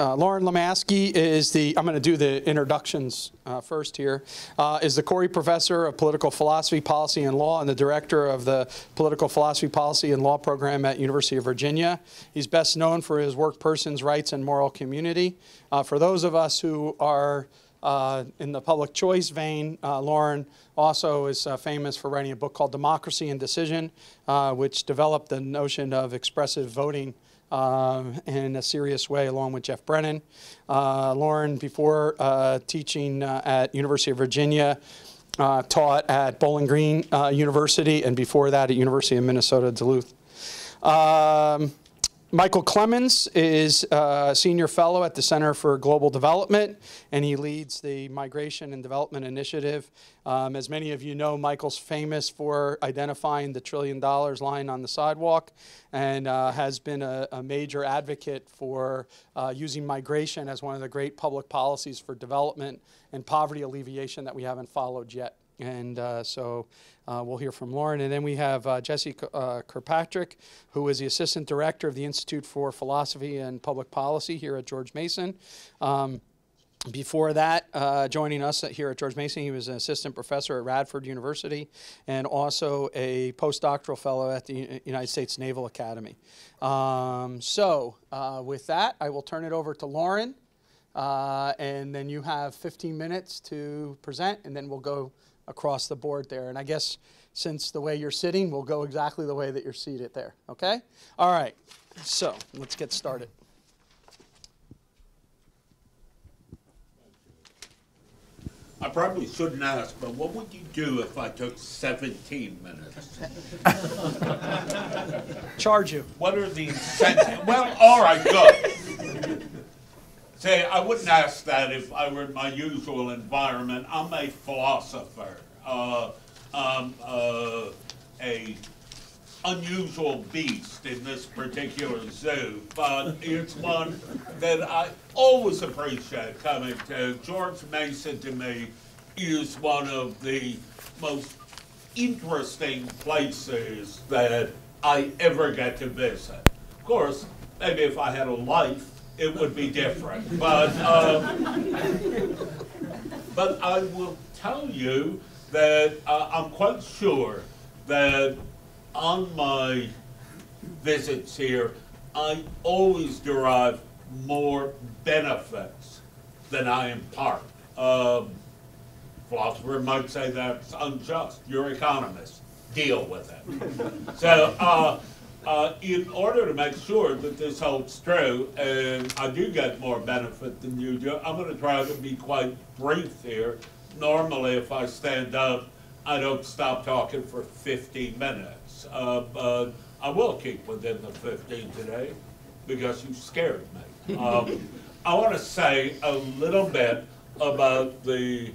Uh, Loren Lomasky is the, I'm going to do the introductions uh, first here, uh, is the Cory Professor of Political Philosophy, Policy, and Law, and the Director of the Political Philosophy, Policy, and Law program at University of Virginia. He's best known for his work Persons, Rights, and Moral Community. Uh, for those of us who are uh, in the public choice vein, uh, Loren also is famous for writing a book called Democracy and Decision, which developed the notion of expressive voting um, in a serious way, along with Geoff Brennan. Uh, Loren, before uh, teaching uh, at University of Virginia, uh, taught at Bowling Green uh, University, and before that at University of Minnesota Duluth. Um, Michael Clemens is a senior fellow at the Center for Global Development, and he leads the Migration and Development Initiative. Um, as many of you know, Michael's famous for identifying the trillion dollars lying on the sidewalk and uh, has been a, a, major advocate for uh, using migration as one of the great public policies for development and poverty alleviation that we haven't followed yet. And uh, so uh, we'll hear from Loren. And then we have uh, Jesse uh, Kirkpatrick, who is the Assistant Director of the Institute for Philosophy and Public Policy here at George Mason. Um, before that, uh, joining us here at George Mason, he was an assistant professor at Radford University and also a postdoctoral fellow at the United States Naval Academy. Um, so, uh, with that, I will turn it over to Loren, uh, and then you have 15 minutes to present, and then we'll go across the board there. And I guess since the way you're sitting, we'll go exactly the way that you're seated there. Okay? All right. So let's get started. I probably shouldn't ask, but what would you do if I took 17 minutes? Charge you. What are the incentives? well, all right, good. Say, I wouldn't ask that if I were in my usual environment. I'm a philosopher, uh, uh, a unusual beast in this particular zoo, but it's one that I always appreciate coming to. George Mason to me is one of the most interesting places that I ever get to visit. Of course, maybe if I had a life, it would be different. But, um, but I will tell you that uh, I'm quite sure that on my visits here, I always derive more benefits than I impart. Um, philosopher might say that's unjust. You're economists. Deal with it. so, uh, uh, in order to make sure that this holds true, and I do get more benefit than you do, I'm going to try to be quite brief here. Normally, if I stand up, I don't stop talking for 15 minutes. Uh, but I will keep within the 15 today because you scared me. Um, I want to say a little bit about the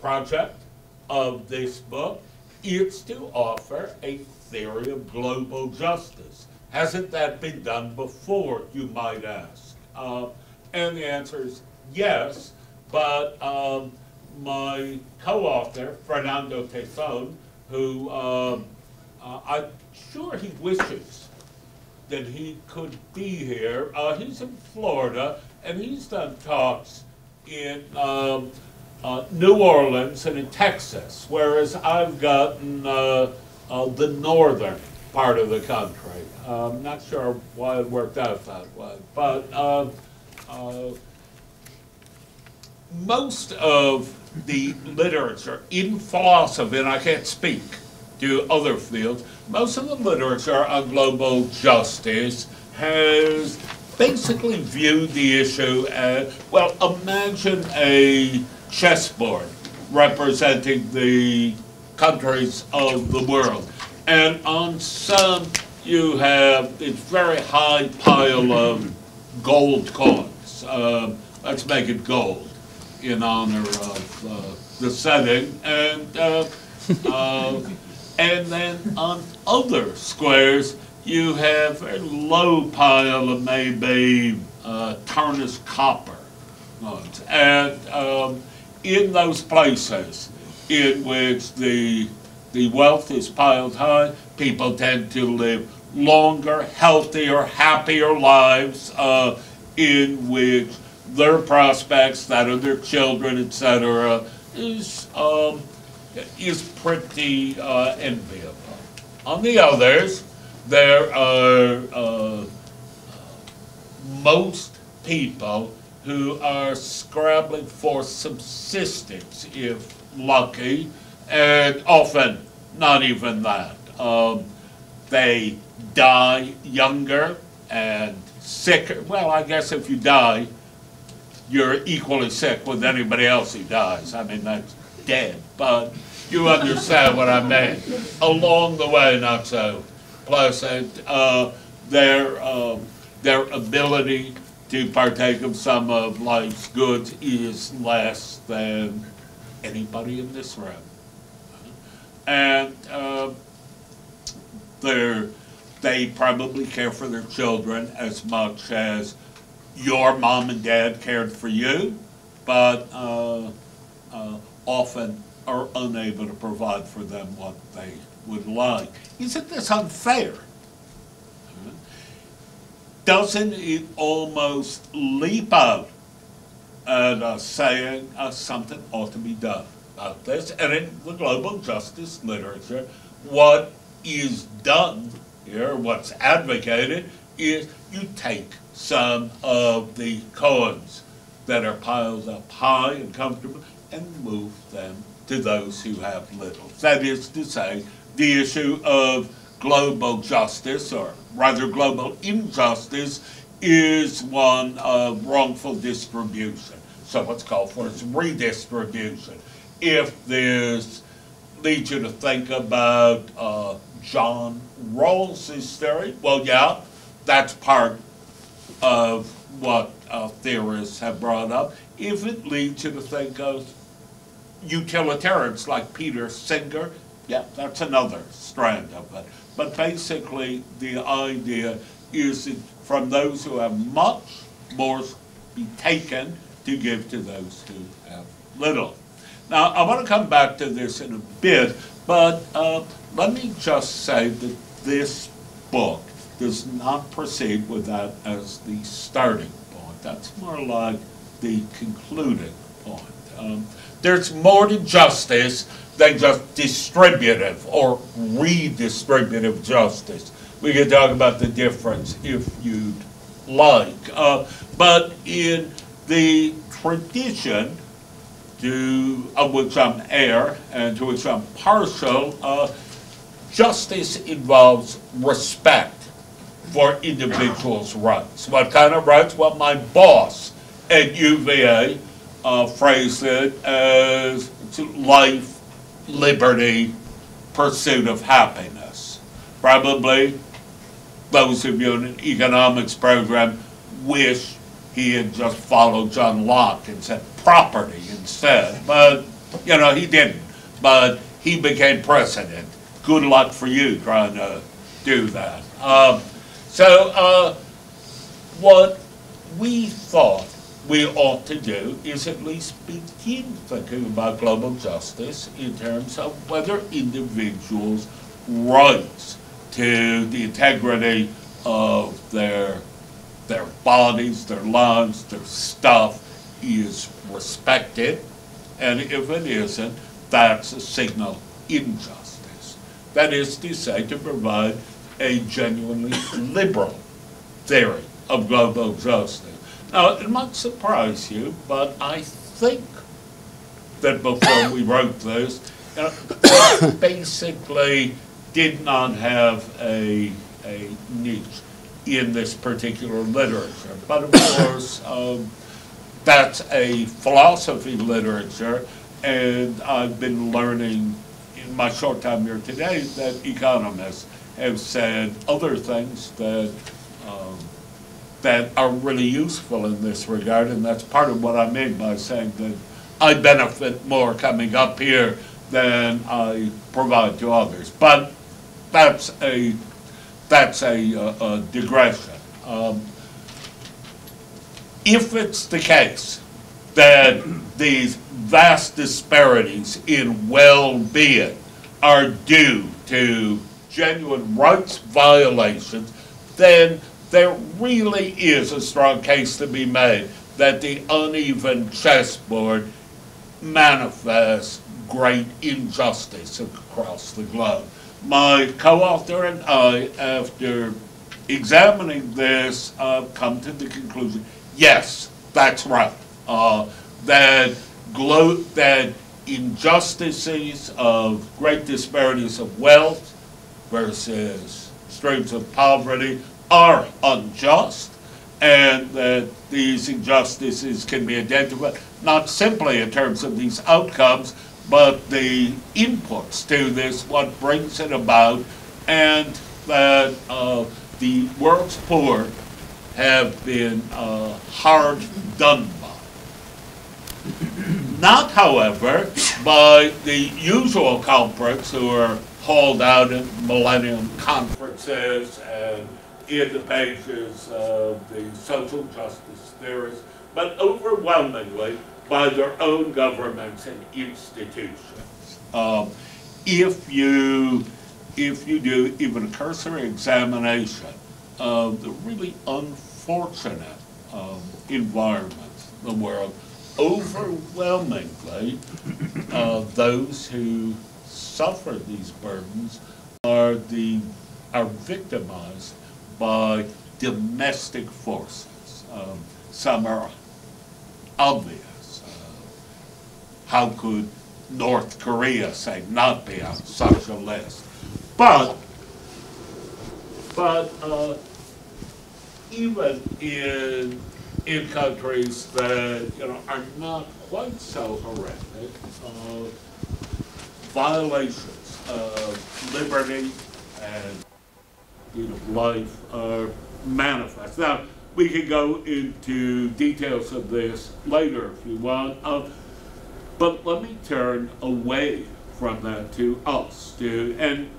project of this book. It's to offer a theory of global justice. Hasn't that been done before, you might ask? Uh, and the answer is yes, but um, my co-author, Fernando Tesón, who um, uh, I'm sure he wishes that he could be here. Uh, he's in Florida, and he's done talks in um, uh, New Orleans and in Texas, whereas I've gotten uh, uh, the northern part of the country. I'm not sure why it worked out that way, but um, uh, most of the literature in philosophy, and I can't speak to other fields. Most of the literature on global justice has basically viewed the issue as, well, imagine a chessboard representing the countries of the world. And on some, you have this very high pile of gold coins. Uh, let's make it gold in honor of uh, the setting. And uh, uh and then on other squares, you have a low pile of maybe uh, tarnished copper. And um, in those places in which the, the wealth is piled high, people tend to live longer, healthier, happier lives. Uh, in which their prospects, that of their children, etc., is, um, is pretty uh, enviable. On the others, there are uh, most people who are scrabbling for subsistence, if lucky, and often not even that. Um, they die younger and sicker. Well, I guess if you die, you're equally sick with anybody else who dies. I mean, that's dead, but you understand what I mean. Along the way, not so pleasant. Uh, their, um, their ability to partake of some of life's goods is less than anybody in this room. And uh, they're, probably care for their children as much as your mom and dad cared for you, but uh, uh, often are unable to provide for them what they would like. Isn't this unfair? Doesn't it almost leap out at us saying uh, something ought to be done about this? And in the global justice literature, what is done here, what's advocated, is you take some of the coins that are piled up high and comfortable and move them to those who have little. That is to say, the issue of global justice, or rather global injustice, is one of wrongful distribution. So what's called for is redistribution. If this leads you to think about uh, John Rawls's theory, well, yeah, that's part of what uh, theorists have brought up. If it leads you to think of utilitarians like Peter Singer, yeah, that's another strand of it. But basically, the idea is from those who have much, more be taken to give to those who have little. Now, I want to come back to this in a bit, but uh, let me just say that this book does not proceed with that as the starting point. That's more like the concluding point. Um, there's more to justice than just distributive or redistributive justice. We could talk about the difference if you'd like. Uh, but in the tradition to, of which I'm heir and to which I'm partial, uh, justice involves respect for individuals' rights. What kind of rights? Well, my boss at UVA uh, phrased it as life, liberty, pursuit of happiness. Probably those of you in economics program wish he had just followed John Locke and said property instead. But, you know, he didn't. But he became president. Good luck for you trying to do that. Um, so, uh, what we thought we ought to do is at least begin thinking about global justice in terms of whether individuals' rights to the integrity of their their bodies, their lives, their stuff is respected, and if it isn't, that's a signal injustice. That is to say, to provide a genuinely liberal theory of global justice. Now, it might surprise you, but I think that before we wrote this, you know, basically did not have a, a niche in this particular literature. But of course, um, that's a philosophy literature, and I've been learning in my short time here today that economists have said other things that um, that are really useful in this regard, and that's part of what I mean by saying that I benefit more coming up here than I provide to others. But that's a that's a, a, a digression. Um, if it's the case that these vast disparities in well-being are due to genuine rights violations, then there really is a strong case to be made that the uneven chessboard manifests great injustice across the globe. My co-author and I, after examining this, uh, come to the conclusion, yes, that's right. Uh, that that injustices of great disparities of wealth versus streams of poverty are unjust, and that these injustices can be identified not simply in terms of these outcomes, but the inputs to this, what brings it about, and that uh, the world's poor have been uh, hard done by. Not, however, by the usual culprits who are hauled out at millennium conferences and in the pages of the social justice theorists, but overwhelmingly by their own governments and institutions. Um, if you if you do even a cursory examination of the really unfortunate um, environments in the world, overwhelmingly uh, those who suffer these burdens are the are victimized by domestic forces. Um, some are obvious. How could North Korea say not be on such a list? But but uh, even in in countries that you know are not quite so horrific, uh, violations of liberty and you know, life are manifest. Now we can go into details of this later if you want, uh, but let me turn away from that to us. To and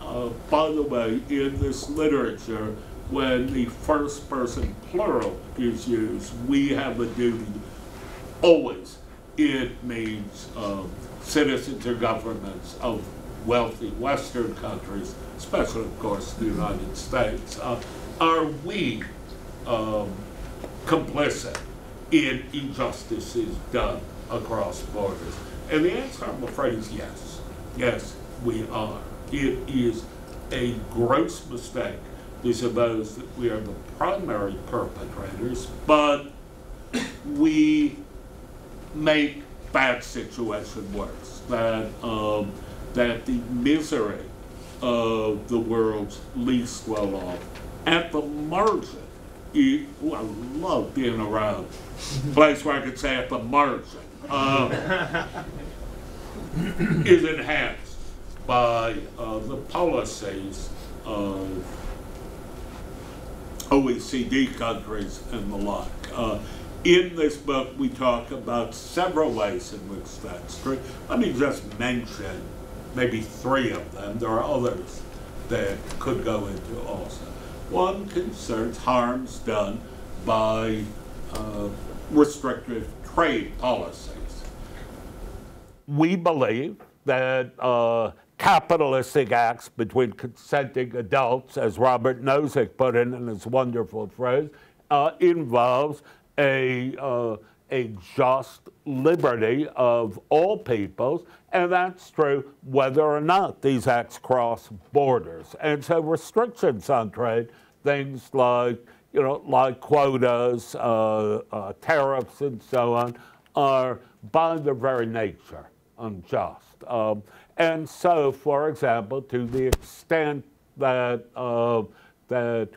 uh, by the way, in this literature when the first person plural is used, we have a duty. Always, it means um, citizens or governments of wealthy Western countries, especially, of course, the United States. Uh, are we um, complicit in injustices done across borders? And the answer, I'm afraid, is yes. Yes, we are. It is a gross mistake to suppose that we are the primary perpetrators, but we make bad situation worse. That um, that the misery of the world's least well off at the margin. It, ooh, I love being around place where I could say at the margin uh, is enhanced by uh, the policies of OECD countries and the like. Uh, in this book, we talk about several ways in which that's true. Let me just mention maybe three of them. There are others that could go into also. One concerns harms done by uh, restrictive trade policies. We believe that uh, capitalistic acts between consenting adults, as Robert Nozick put it in his wonderful phrase, uh, involves a, uh, a just liberty of all peoples, and that's true whether or not these acts cross borders. And so restrictions on trade, things like you know, like quotas, uh, uh tariffs, and so on, are by their very nature unjust. Um, and so, for example, to the extent that, uh, that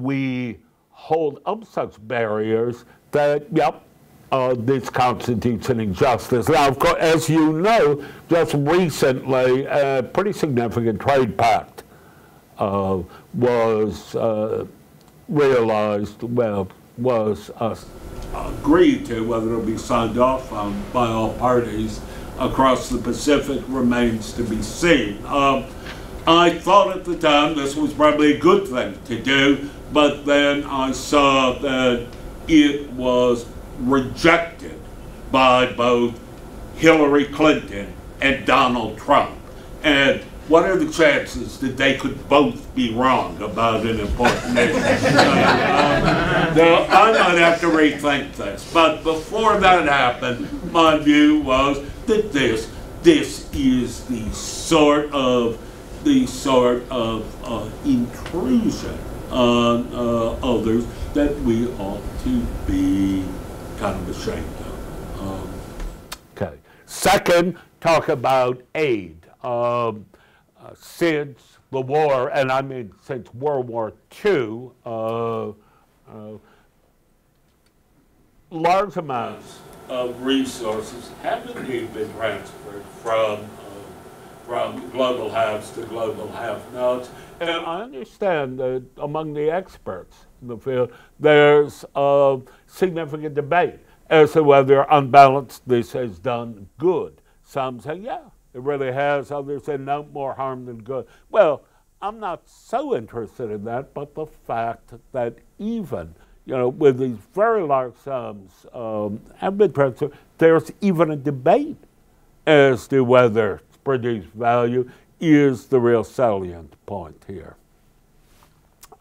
we hold up such barriers, that, yep, uh, this constitutes an injustice. Now, of course, as you know, just recently, a pretty significant trade pact uh, was uh, realized, well, was uh, agreed to, whether it'll be signed off on by all parties across the Pacific remains to be seen. Um, I thought at the time this was probably a good thing to do, but then I saw that it was rejected by both Hillary Clinton and Donald Trump. And what are the chances that they could both be wrong about an important issue? uh, now, I might have to rethink this, but before that happened, my view was that this this is the sort of the sort of uh, intrusion on uh, others that we ought to be kind of ashamed of. Um, okay. Second, talk about aid. Um, uh, since the war, and I mean since World War II, uh, uh, large amounts of resources have indeed been transferred from uh, from global haves to global have-nots. And I understand that among the experts in the field, there's a significant debate as to whether unbalanced this has done good. Some say, yeah, it really has. Others say, no, more harm than good. Well, I'm not so interested in that, but the fact that even you know, with these very large sums um, have been transferred, there's even a debate as to whether produce value is the real salient point here.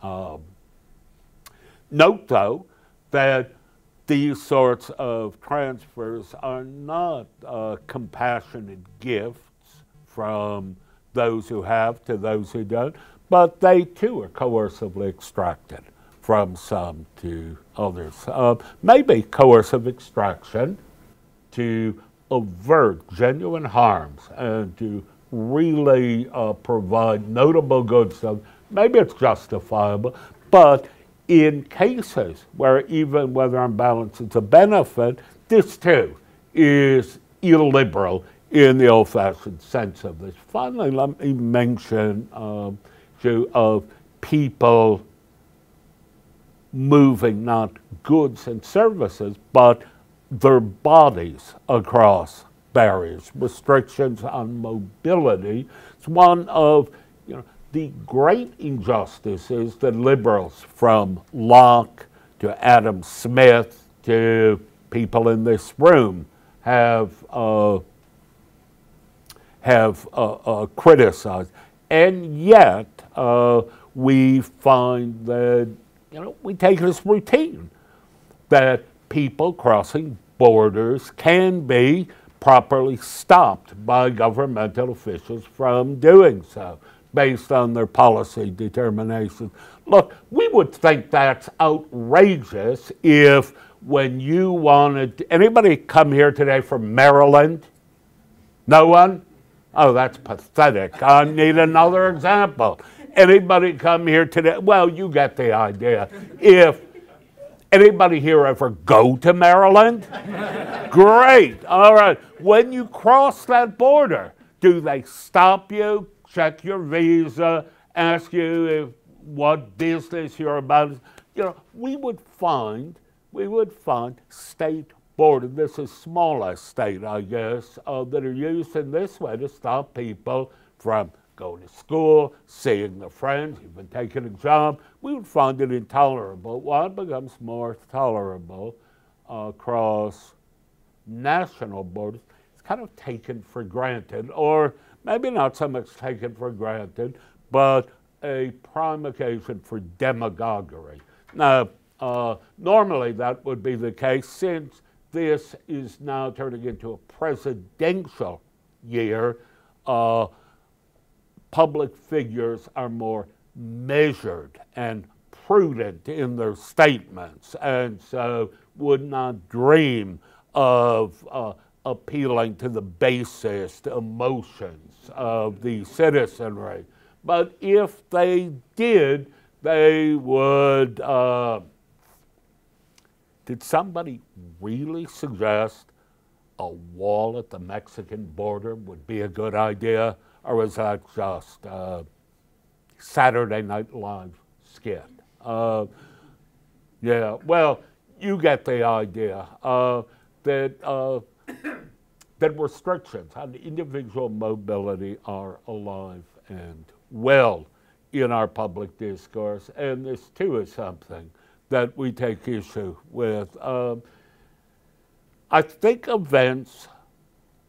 Um, note, though, that these sorts of transfers are not uh, compassionate gifts from those who have to those who don't, but they too are coercively extracted from some to others. Uh, maybe coercive extraction to avert genuine harms and to really uh, provide notable goods. Maybe it's justifiable, but in cases where even whether on balance it's a benefit, this too is illiberal in the old-fashioned sense of this. Finally, let me mention um, of people moving not goods and services, but their bodies across barriers, restrictions on mobility. It's one of you know, the great injustices that liberals, from Locke to Adam Smith to people in this room, have uh, have uh, uh, criticized, and yet uh, we find that you know we take it as routine that people crossing borders can be properly stopped by governmental officials from doing so based on their policy determinations. Look, we would think that's outrageous if when you wanted, anybody come here today from Maryland? No one? Oh, that's pathetic. I need another example. Anybody come here today? Well, you get the idea. If Anybody here ever go to Maryland? Great. All right. When you cross that border, do they stop you, check your visa, ask you if, what business you're about? You know, we would find, we would find state border. This is smaller state, I guess, uh, that are used in this way to stop people from going to school, seeing their friends, even taking a job, we would find it intolerable. Well, it becomes more tolerable uh, across national borders. It's kind of taken for granted, or maybe not so much taken for granted, but a prime occasion for demagoguery. Now, uh, normally that would be the case since this is now turning into a presidential year. Uh, public figures are more measured and prudent in their statements, and so would not dream of uh, appealing to the basest emotions of the citizenry. But if they did, they would. Uh, did somebody really suggest a wall at the Mexican border would be a good idea? Or was that just uh, Saturday Night Live skit? Uh, yeah, well, you get the idea uh, that uh, that restrictions on individual mobility are alive and well in our public discourse, and this too is something that we take issue with. Um, I think events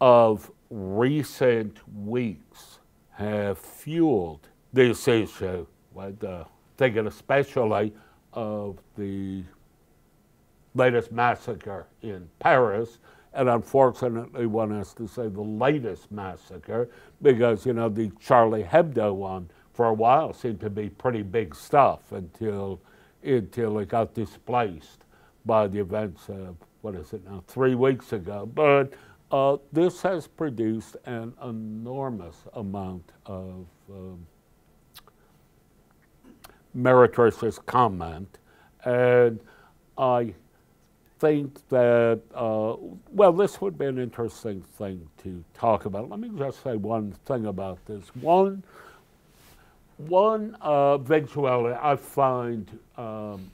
of recent weeks have fueled this issue. With, uh, thinking especially of the latest massacre in Paris, and unfortunately, one has to say the latest massacre because you know the Charlie Hebdo one for a while seemed to be pretty big stuff until until it got displaced by the events of what is it now three weeks ago. But uh, this has produced an enormous amount of um, comment, and I think that, uh, well, this would be an interesting thing to talk about. Let me just say one thing about this. One, one uh, eventuality I find um,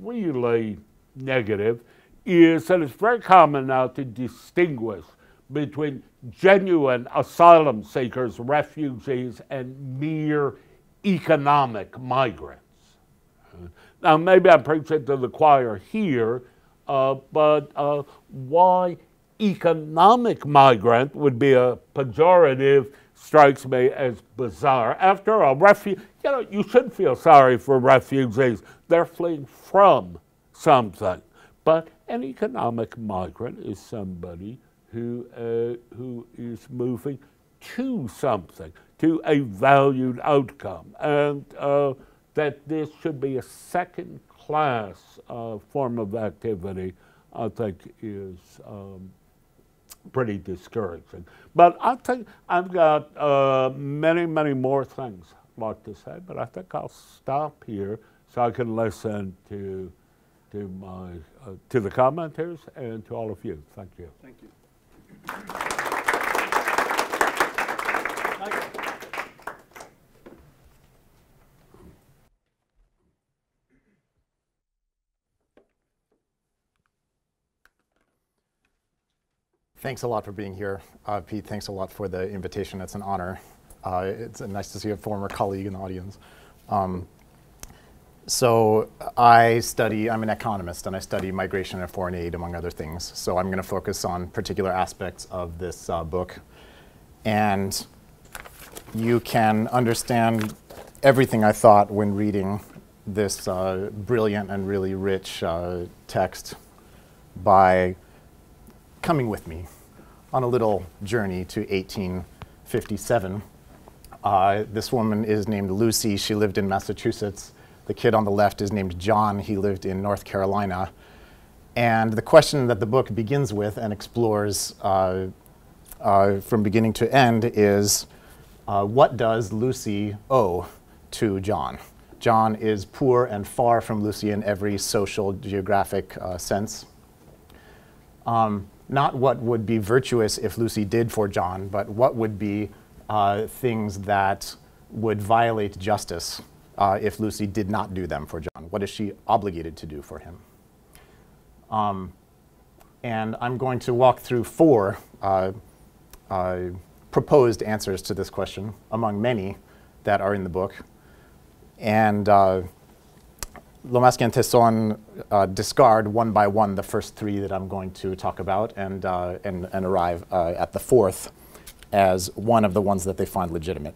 really negative is that it's very common now to distinguish between genuine asylum seekers, refugees, and mere economic migrants. Now, maybe I'm preaching to the choir here, uh, but uh, why economic migrant would be a pejorative strikes me as bizarre. After all, refu- you know, you should feel sorry for refugees. They're fleeing from something. But an economic migrant is somebody who, uh, who is moving to something, to a valued outcome. And uh, that this should be a second class uh, form of activity, I think is um, pretty discouraging. But I think I've got uh, many, many more things I'd like to say, but I think I'll stop here so I can listen to to my uh, to the commenters and to all of you. Thank you. Thank you. Thanks a lot for being here. Uh, Pete, thanks a lot for the invitation. It's an honor. Uh, it's nice to see a former colleague in the audience. Um, so I study, I'm an economist, and I study migration and foreign aid, among other things. So I'm going to focus on particular aspects of this uh, book. And you can understand everything I thought when reading this uh, brilliant and really rich uh, text by coming with me on a little journey to 1857. Uh, this woman is named Lucy. She lived in Massachusetts. The kid on the left is named John. He lived in North Carolina. And the question that the book begins with and explores uh, uh, from beginning to end is uh, what does Lucy owe to John? John is poor and far from Lucy in every social, geographic uh, sense. Um, not what would be virtuous if Lucy did for John, but what would be uh, things that would violate justice uh, if Lucy did not do them for John? What is she obligated to do for him? Um, and I'm going to walk through four uh, uh, proposed answers to this question, among many that are in the book. And uh, and Tesón uh, discard one by one the first three that I'm going to talk about and, uh, and, and, arrive uh, at the fourth as one of the ones that they find legitimate.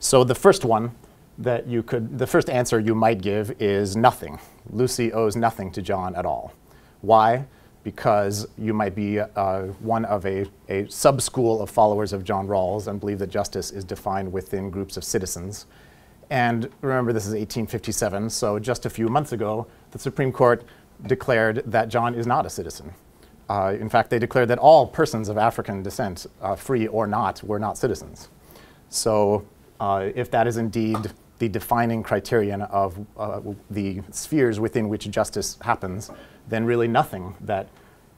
So the first one that you could, the first answer you might give is nothing. Lucy owes nothing to John at all. Why? Because you might be uh, one of a, a sub-school of followers of John Rawls and believe that justice is defined within groups of citizens. And remember, this is 1857, so just a few months ago, the Supreme Court declared that John is not a citizen. Uh, in fact, they declared that all persons of African descent, uh, free or not, were not citizens. So uh, if that is indeed the defining criterion of uh, the spheres within which justice happens, then really nothing that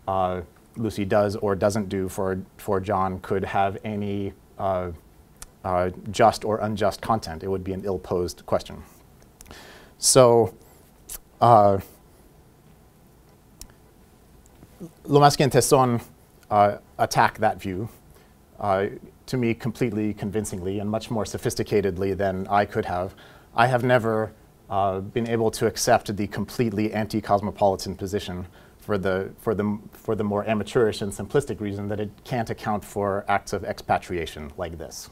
uh, Lucy does or doesn't do for, for John could have any uh, uh, just or unjust content. It would be an ill-posed question. So uh, Lomasky and Tesón uh, attack that view uh, to me completely convincingly and much more sophisticatedly than I could have. I have never uh, been able to accept the completely anti-cosmopolitan position for the, for, the, for the more amateurish and simplistic reason that it can't account for acts of expatriation like this.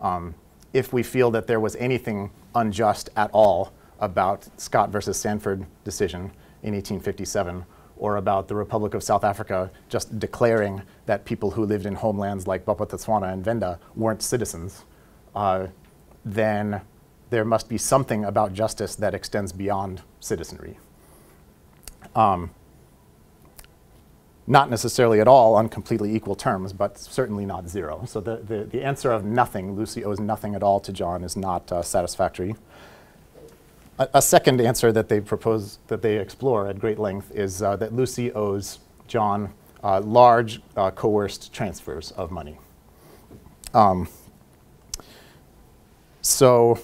Um, if we feel that there was anything unjust at all about Scott versus Sandford decision in 1857, or about the Republic of South Africa just declaring that people who lived in homelands like Bophuthatswana and Venda weren't citizens, uh, then there must be something about justice that extends beyond citizenry. Um, not necessarily at all on completely equal terms, but certainly not zero. So the, the, the answer of nothing, Lucy owes nothing at all to John, is not uh, satisfactory. A, a, second answer that they propose, that they explore at great length, is uh, that Lucy owes John uh, large uh, coerced transfers of money. Um, so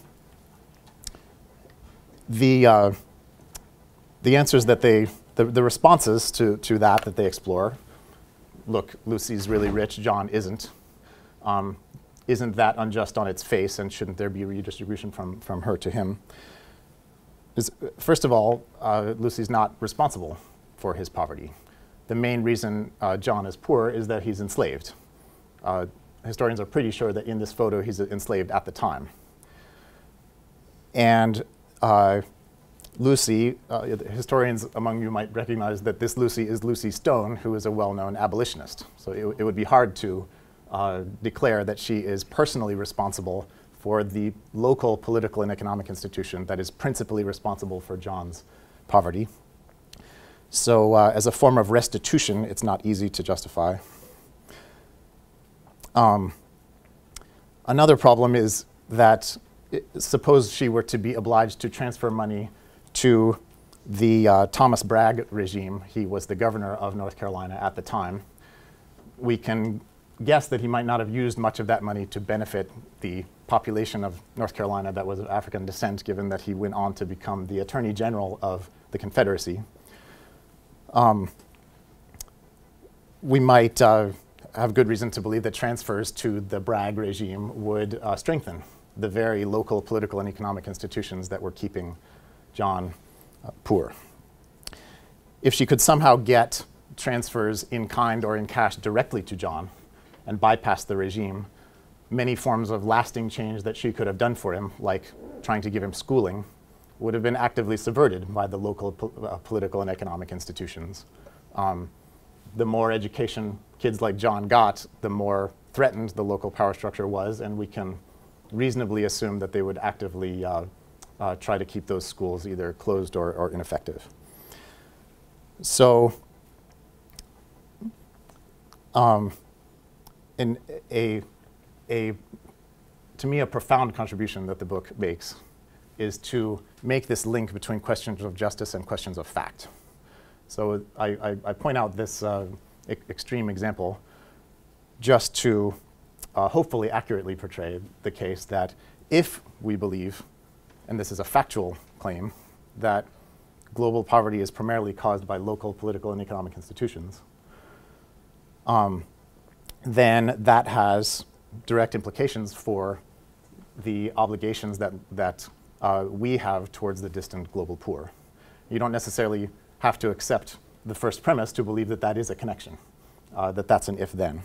the, uh, the answers that they the, the responses to, to that that they explore look, Lucy's really rich, John isn't. Um, isn't that unjust on its face, and shouldn't there be redistribution from, from her to him? Is, first of all, uh, Lucy's not responsible for his poverty. The main reason uh, John is poor is that he's enslaved. Uh, historians are pretty sure that in this photo he's enslaved at the time. And uh, Lucy, uh, historians among you might recognize that this Lucy is Lucy Stone, who is a well-known abolitionist. So it, it, would be hard to uh, declare that she is personally responsible for the local political and economic institution that is principally responsible for John's poverty. So uh, as a form of restitution, it's not easy to justify. Um, another problem is that it, suppose she were to be obliged to transfer money to the uh, Thomas Bragg regime. He was the governor of North Carolina at the time. We can guess that he might not have used much of that money to benefit the population of North Carolina that was of African descent, given that he went on to become the Attorney General of the Confederacy. Um, we might uh, have good reason to believe that transfers to the Bragg regime would uh, strengthen the very local political and economic institutions that were keeping John uh, poor. If she could somehow get transfers in kind or in cash directly to John and bypass the regime, many forms of lasting change that she could have done for him, like trying to give him schooling, would have been actively subverted by the local po uh, political and economic institutions. Um, the more education kids like John got, the more threatened the local power structure was, and we can reasonably assume that they would actively uh, uh, try to keep those schools either closed or, or ineffective. So, um, in a, a, to me, a profound contribution that the book makes is to make this link between questions of justice and questions of fact. So I, I, I point out this uh, e extreme example just to uh, hopefully accurately portray the case that if we believe and this is a factual claim, that global poverty is primarily caused by local political and economic institutions, um, then that has direct implications for the obligations that, that uh, we have towards the distant global poor. You don't necessarily have to accept the first premise to believe that that is a connection, uh, that that's an if-then.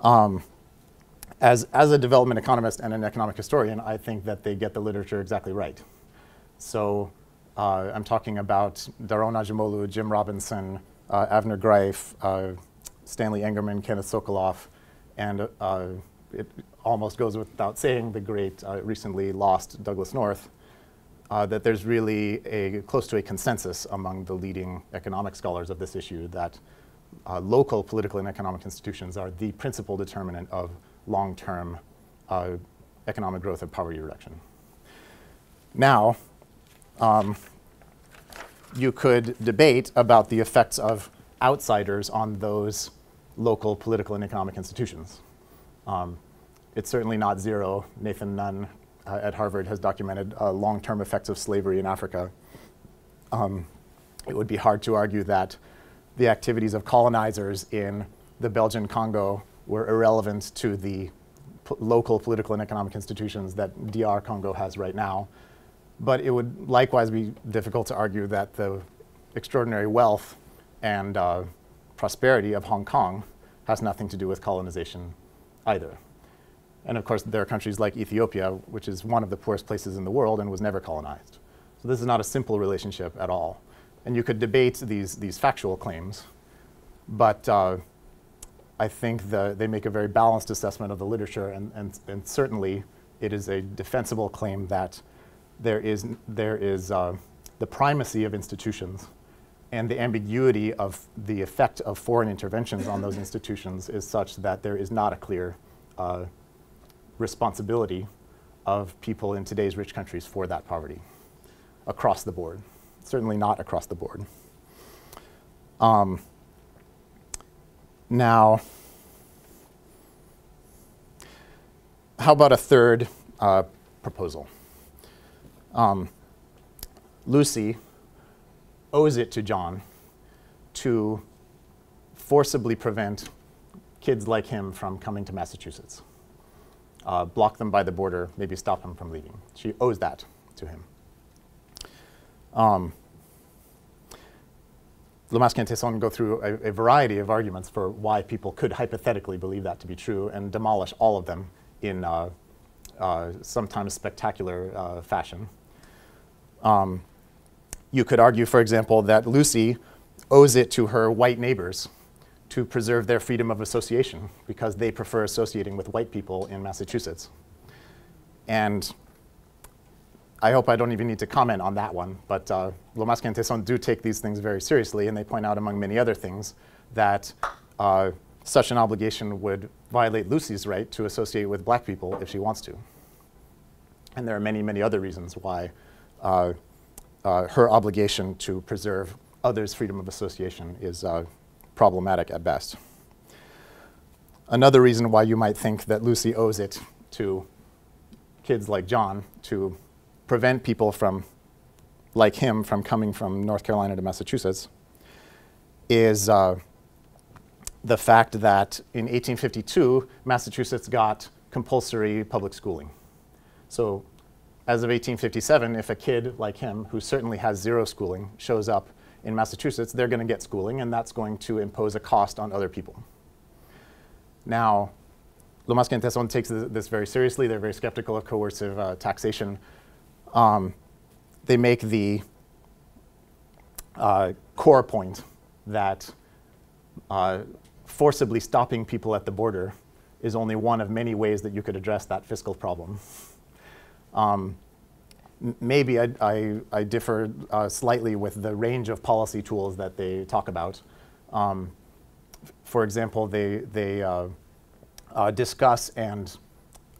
Um, as, as a development economist and an economic historian, I think that they get the literature exactly right. So uh, I'm talking about Daron Acemoglu, Jim Robinson, uh, Avner Greif, uh, Stanley Engerman, Kenneth Sokoloff, and uh, it almost goes without saying the great, uh, recently lost Douglass North, uh, that there's really a close to a consensus among the leading economic scholars of this issue that local political and economic institutions are the principal determinant of long-term uh, economic growth and poverty reduction. Now, um, you could debate about the effects of outsiders on those local political and economic institutions. Um, it's certainly not zero. Nathan Nunn uh, at Harvard has documented uh, long-term effects of slavery in Africa. Um, it would be hard to argue that the activities of colonizers in the Belgian Congo were irrelevant to the local political and economic institutions that DR Congo has right now. But it would likewise be difficult to argue that the extraordinary wealth and uh, prosperity of Hong Kong has nothing to do with colonization either. And of course, there are countries like Ethiopia, which is one of the poorest places in the world and was never colonized. So this is not a simple relationship at all. And you could debate these, these factual claims, but uh, I think the, they make a very balanced assessment of the literature, and, and, and certainly it is a defensible claim that there is, there is uh, the primacy of institutions and the ambiguity of the effect of foreign interventions on those institutions is such that there is not a clear uh, responsibility of people in today's rich countries for that poverty across the board. Certainly not across the board. Um, now, how about a third uh, proposal? Um, Lucy owes it to John to forcibly prevent kids like him from coming to Massachusetts. Uh, block them by the border, maybe stop them from leaving. She owes that to him. Um, Lomasky and Tesón go through a, a, variety of arguments for why people could hypothetically believe that to be true and demolish all of them in uh, uh, sometimes spectacular uh, fashion. Um, you could argue, for example, that Lucy owes it to her white neighbors to preserve their freedom of association because they prefer associating with white people in Massachusetts. And I hope I don't even need to comment on that one, but uh, Lomasky and Tesón do take these things very seriously, and they point out, among many other things, that uh, such an obligation would violate Lucy's right to associate with black people if she wants to. And there are many, many other reasons why uh, uh, her obligation to preserve others' freedom of association is uh, problematic at best. Another reason why you might think that Lucy owes it to kids like John to prevent people from, like him, from coming from North Carolina to Massachusetts is uh, the fact that in 1852, Massachusetts got compulsory public schooling. So as of 1857, if a kid like him, who certainly has zero schooling, shows up in Massachusetts, they're going to get schooling, and that's going to impose a cost on other people. Now, Lomasky and Tesón takes this very seriously. They're very skeptical of coercive uh, taxation. Um, they make the uh, core point that uh, forcibly stopping people at the border is only one of many ways that you could address that fiscal problem. Um, maybe I, I, I differ uh, slightly with the range of policy tools that they talk about. Um, for example, they, they uh, uh, discuss and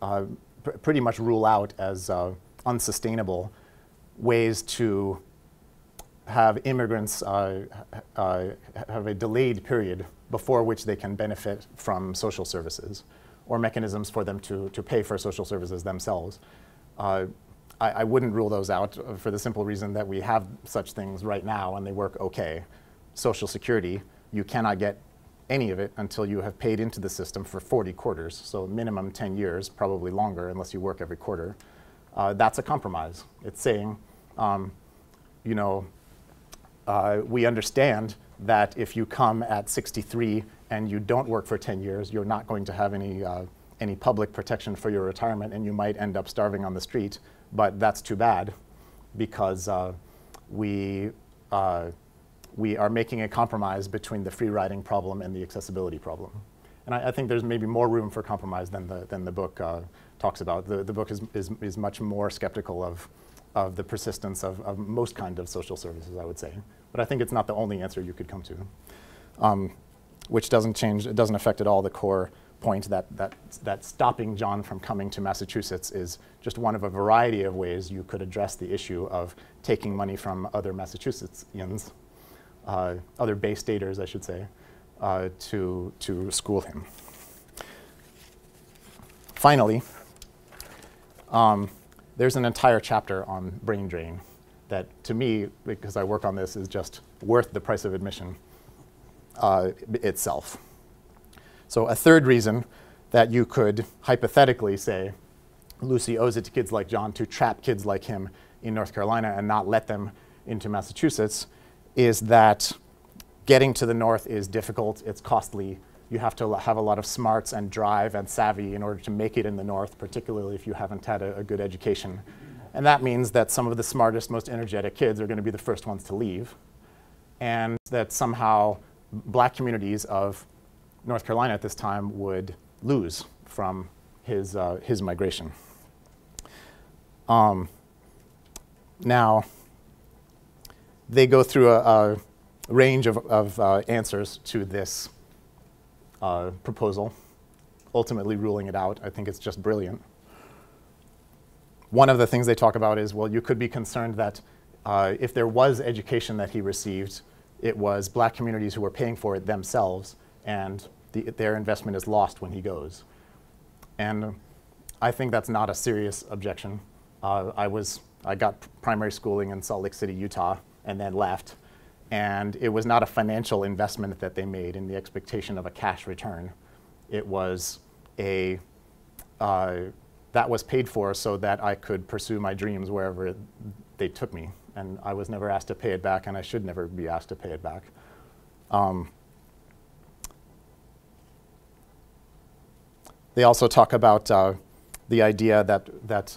uh, pr pretty much rule out as uh, unsustainable ways to have immigrants uh, have a delayed period before which they can benefit from social services or mechanisms for them to, to pay for social services themselves. Uh, I, I, wouldn't rule those out for the simple reason that we have such things right now and they work okay. Social Security, you cannot get any of it until you have paid into the system for 40 quarters, so minimum 10 years, probably longer unless you work every quarter. Uh, that's a compromise. It's saying, um, you know, uh, we understand that if you come at 63 and you don't work for 10 years, you're not going to have any uh, any public protection for your retirement and you might end up starving on the street. But that's too bad because uh, we, uh, we are making a compromise between the free riding problem and the accessibility problem. And I, I think there's maybe more room for compromise than the, than the book uh, talks about. The, the book is, is, is much more skeptical of, of the persistence of, of most kind of social services, I would say. But I think it's not the only answer you could come to, um, which doesn't change, it doesn't affect at all the core point that, that, that stopping John from coming to Massachusetts is just one of a variety of ways you could address the issue of taking money from other Massachusettsians, uh, other Bay Staters, I should say, uh, to, to school him. Finally, um, there's an entire chapter on brain drain that to me, because I work on this, is just worth the price of admission uh, itself. So a third reason that you could hypothetically say Lucy owes it to kids like John to trap kids like him in North Carolina and not let them into Massachusetts is that getting to the north is difficult, it's costly, you have to have a lot of smarts and drive and savvy in order to make it in the North, particularly if you haven't had a, a good education. And that means that some of the smartest, most energetic kids are going to be the first ones to leave. And that somehow black communities of North Carolina at this time would lose from his, uh, his migration. Um, now, they go through a, a range of, of uh, answers to this uh, proposal, ultimately ruling it out. I think it's just brilliant. One of the things they talk about is well, you could be concerned that uh, if there was education that he received, it was black communities who were paying for it themselves, and the, their investment is lost when he goes. And I think that's not a serious objection. Uh, I was I got primary schooling in Salt Lake City, Utah, and then left. And it was not a financial investment that they made in the expectation of a cash return. It was a uh, that was paid for so that I could pursue my dreams wherever they took me. And I was never asked to pay it back, and I should never be asked to pay it back. Um, they also talk about uh, the idea that, that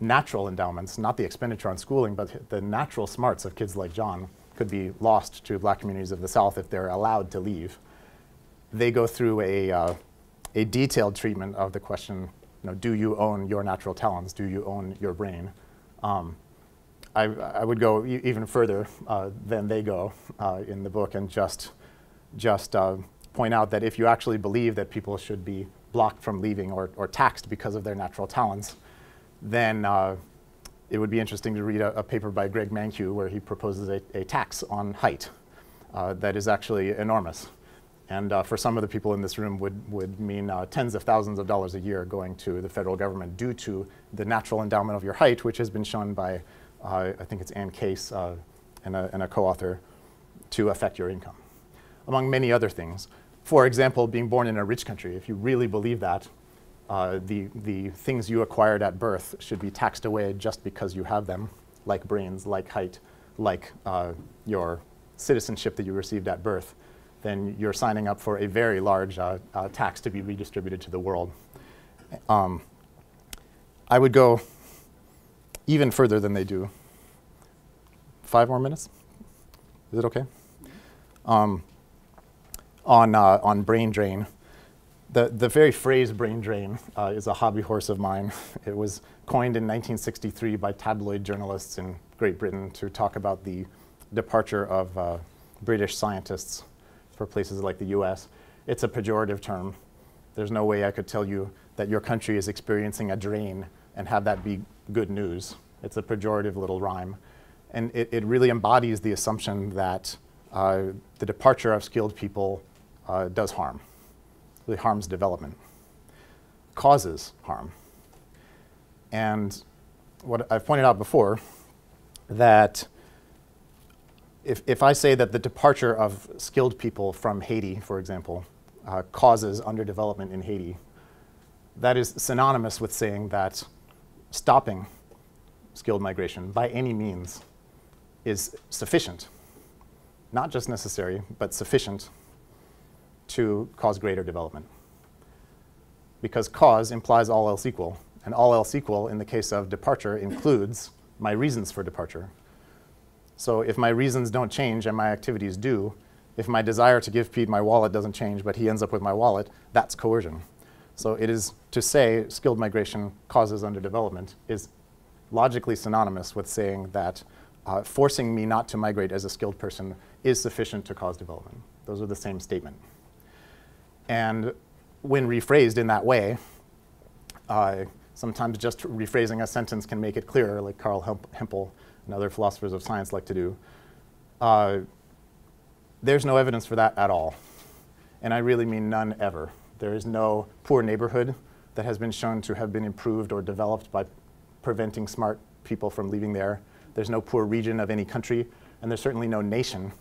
natural endowments, not the expenditure on schooling, but the natural smarts of kids like John could be lost to black communities of the South if they're allowed to leave. They go through a, uh, a detailed treatment of the question, you know, do you own your natural talents? Do you own your brain? Um, I, I, would go e even further uh, than they go uh, in the book and just, just uh, point out that if you actually believe that people should be blocked from leaving or, or taxed because of their natural talents, then uh, it would be interesting to read a, a, paper by Greg Mankiw where he proposes a, a tax on height uh, that is actually enormous. And uh, for some of the people in this room would, would mean uh, tens of thousands of dollars a year going to the federal government due to the natural endowment of your height, which has been shown by, uh, I think it's Anne Case uh, and a, and a co-author, to affect your income, among many other things. For example, being born in a rich country, if you really believe that, uh, the, the things you acquired at birth should be taxed away just because you have them, like brains, like height, like uh, your citizenship that you received at birth, then you're signing up for a very large uh, uh tax to be redistributed to the world. Um, I would go even further than they do. Five more minutes? Is it okay? Um, on, uh, on brain drain the, the very phrase brain drain uh, is a hobby horse of mine. It was coined in 1963 by tabloid journalists in Great Britain to talk about the departure of uh, British scientists for places like the US. It's a pejorative term. There's no way I could tell you that your country is experiencing a drain and have that be good news. It's a pejorative little rhyme. And it, it really embodies the assumption that uh, the departure of skilled people uh, does harm really harms development, causes harm. And what I've pointed out before, that if, if I say that the departure of skilled people from Haiti, for example, uh, causes underdevelopment in Haiti, that is synonymous with saying that stopping skilled migration by any means is sufficient. Not just necessary, but sufficient to cause greater development. Because cause implies all else equal, and all else equal in the case of departure includes my reasons for departure. So if my reasons don't change and my activities do, if my desire to give Pete my wallet doesn't change, but he ends up with my wallet, that's coercion. So it is to say skilled migration causes underdevelopment is logically synonymous with saying that uh, forcing me not to migrate as a skilled person is sufficient to cause development. Those are the same statement. And when rephrased in that way, uh, sometimes just rephrasing a sentence can make it clearer, like Carl Hempel and other philosophers of science like to do. Uh, there's no evidence for that at all. And I really mean none ever. There is no poor neighborhood that has been shown to have been improved or developed by preventing smart people from leaving there. There's no poor region of any country, and there's certainly no nation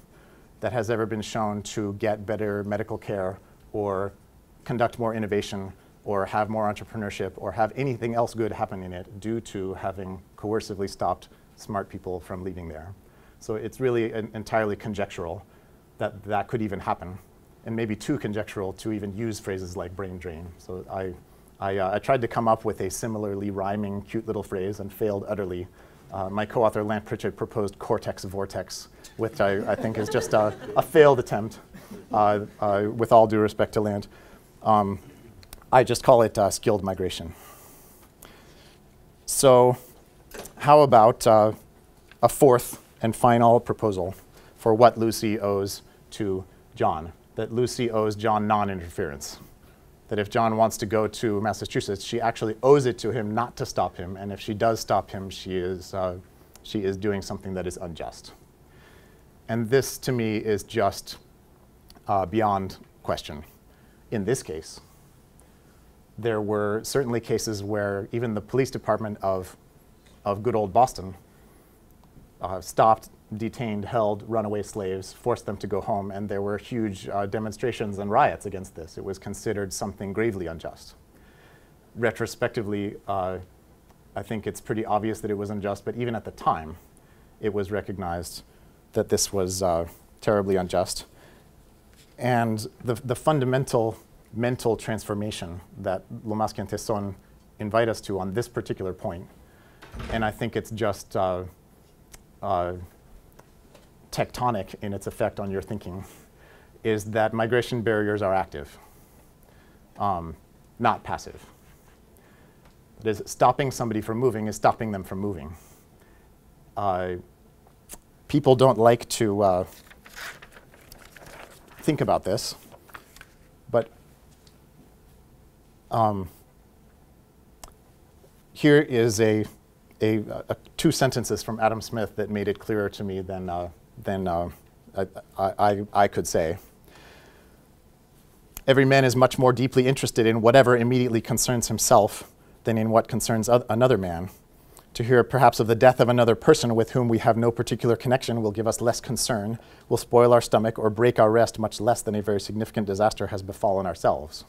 that has ever been shown to get better medical care or conduct more innovation or have more entrepreneurship or have anything else good happen in it due to having coercively stopped smart people from leaving there. So it's really entirely conjectural that that could even happen. and maybe too conjectural to even use phrases like brain drain. So I, I, uh, I tried to come up with a similarly rhyming, cute little phrase and failed utterly. Uh, my co-author Lant Pritchett proposed cortex vortex, which I, I think is just a, a failed attempt, with all due respect to Lant. Um, I just call it uh, skilled migration. So how about uh, a fourth and final proposal for what Lucy owes to John? That Lucy owes John non-interference. That if John wants to go to Massachusetts, she actually owes it to him not to stop him, and if she does stop him, she is, uh, she is doing something that is unjust. And this, to me, is just uh, beyond question. In this case, there were certainly cases where even the police department of, of good old Boston uh, stopped, detained, held runaway slaves, forced them to go home, and there were huge uh, demonstrations and riots against this. It was considered something gravely unjust. Retrospectively, uh, I think it's pretty obvious that it was unjust, but even at the time, it was recognized that this was uh, terribly unjust. And the, the fundamental mental transformation that Lomasky and Tesón invite us to on this particular point, and I think it's just uh, uh, tectonic in its effect on your thinking, is that migration barriers are active, um, not passive. That is, stopping somebody from moving is stopping them from moving. Uh, people don't like to uh, think about this, but um, here is a, a, a, two sentences from Adam Smith that made it clearer to me than, uh, than uh, I, I, I could say. Every man is much more deeply interested in whatever immediately concerns himself than in what concerns another man. To hear perhaps of the death of another person with whom we have no particular connection will give us less concern, will spoil our stomach, or break our rest much less than a very significant disaster has befallen ourselves.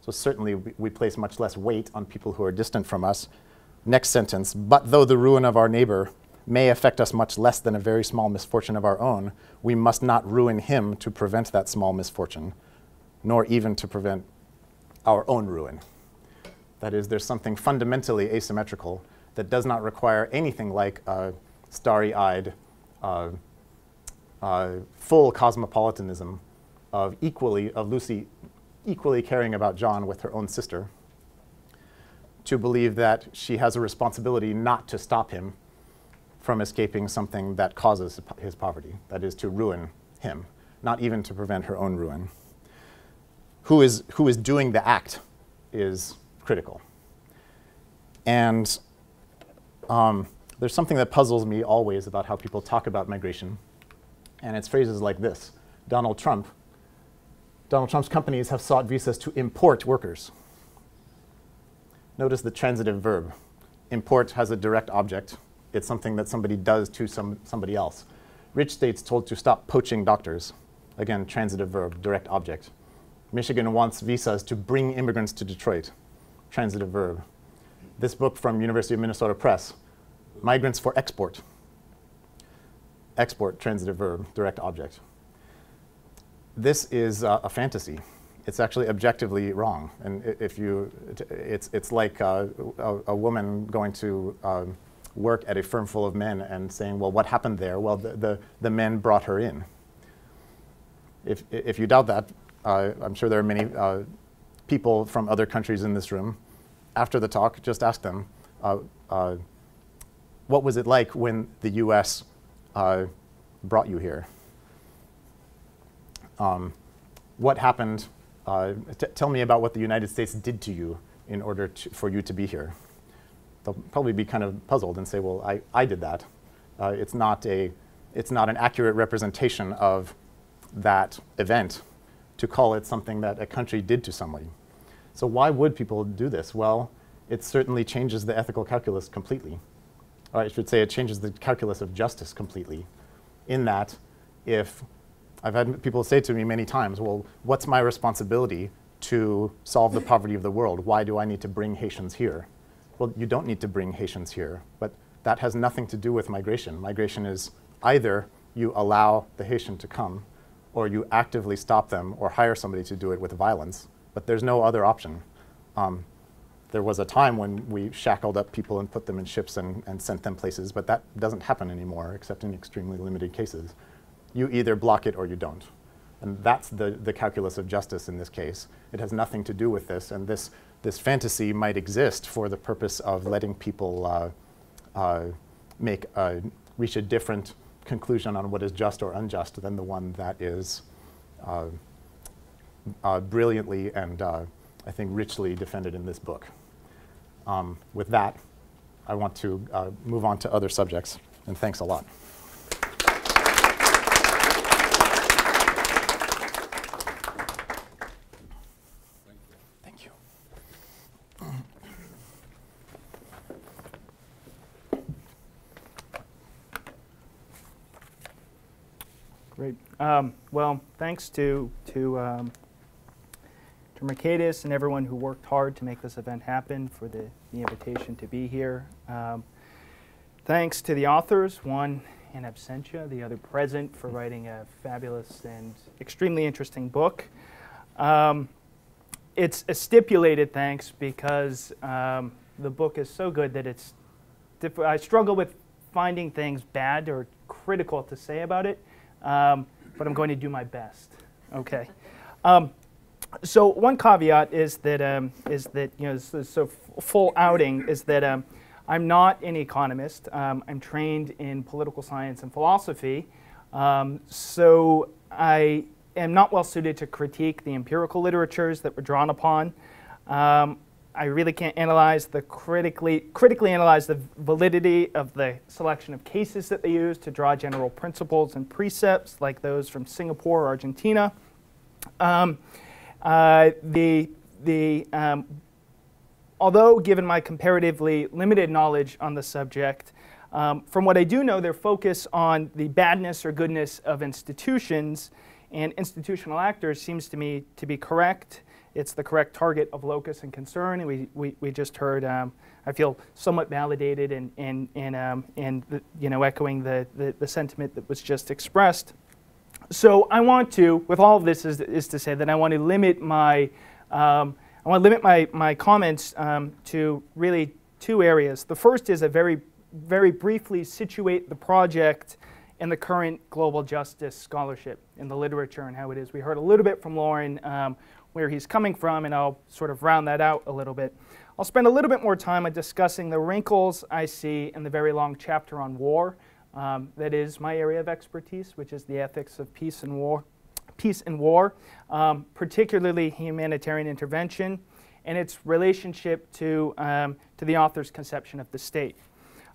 So certainly we, place much less weight on people who are distant from us. Next sentence, but though the ruin of our neighbor may affect us much less than a very small misfortune of our own, we must not ruin him to prevent that small misfortune, nor even to prevent our own ruin. That is, there's something fundamentally asymmetrical that does not require anything like a starry-eyed, uh, uh, full cosmopolitanism of equally, of Lucy equally caring about John with her own sister, to believe that she has a responsibility not to stop him from escaping something that causes his poverty, that is, to ruin him, not even to prevent her own ruin. Who is, who is doing the act is critical. And um, there's something that puzzles me always about how people talk about migration, and it's phrases like this Donald Trump Donald Trump's companies have sought visas to import workers. Notice the transitive verb. Import has a direct object. It's something that somebody does to some, somebody else. Rich states told to stop poaching doctors. Again, transitive verb, direct object. Michigan wants visas to bring immigrants to Detroit. Transitive verb. This book from University of Minnesota Press, Migrants for Export. Export, transitive verb, direct object this is uh, a fantasy. It's actually objectively wrong. And if you, it's, it's like uh, a, a, woman going to um, work at a firm full of men and saying, well, what happened there? Well, the, the, the men brought her in. If, if you doubt that, uh, I'm sure there are many uh, people from other countries in this room. After the talk, just ask them, uh, uh, what was it like when the US brought you here? um, what happened, uh, tell me about what the United States did to you in order to, for you to be here. They'll probably be kind of puzzled and say, well, I, I did that. Uh, it's, not a, it's not an accurate representation of that event to call it something that a country did to somebody. So why would people do this? Well, it certainly changes the ethical calculus completely. Or I should say it changes the calculus of justice completely in that if I've had people say to me many times, well, what's my responsibility to solve the poverty of the world? Why do I need to bring Haitians here? Well, you don't need to bring Haitians here, but that has nothing to do with migration. Migration is either you allow the Haitian to come or you actively stop them or hire somebody to do it with violence. But there's no other option. Um, there was a time when we shackled up people and put them in ships and, and sent them places, but that doesn't happen anymore except in extremely limited cases. You either block it or you don't. And that's the, the calculus of justice in this case. It has nothing to do with this, and this, this fantasy might exist for the purpose of letting people uh, uh, make a, reach a different conclusion on what is just or unjust than the one that is uh, uh brilliantly and uh, I think richly defended in this book. Um, with that, I want to uh, move on to other subjects, and thanks a lot. Thank you. Great. Um, well, thanks to to um, to Mercatus and everyone who worked hard to make this event happen for the, the invitation to be here. Um, thanks to the authors, one in absentia, the other present, for writing a fabulous and extremely interesting book. Um, it's a stipulated thanks because um, the book is so good that it's. I struggle with finding things bad or critical to say about it um, but I'm going to do my best. Okay. Um, so one caveat is that um, is that you know so, so full outing is that um, I'm not an economist. Um, I'm trained in political science and philosophy. Um, so I am not well suited to critique the empirical literatures that were drawn upon. Um, I really can't analyze the critically, critically analyze the validity of the selection of cases that they use to draw general principles and precepts like those from Singapore or Argentina. Uh, the, the, um, although given my comparatively limited knowledge on the subject, um, from what I do know, their focus on the badness or goodness of institutions and institutional actors seems to me to be correct it's the correct target of locus and concern. And we, we, we just heard, um, I feel somewhat validated and, and, and, um, and the, you know, echoing the, the, the, sentiment that was just expressed. So I want to, with all of this, is, is to say that I want to limit my, um, I want to limit my, my comments um, to really two areas. The first is a very, very briefly situate the project in the current global justice scholarship in the literature and how it is. We heard a little bit from Loren um, where he's coming from, and I'll sort of round that out a little bit. I'll spend a little bit more time on discussing the wrinkles I see in the very long chapter on war. Um, that is my area of expertise, which is the ethics of peace and war, peace and war, um, particularly humanitarian intervention, and its relationship to, um, to the author's conception of the state.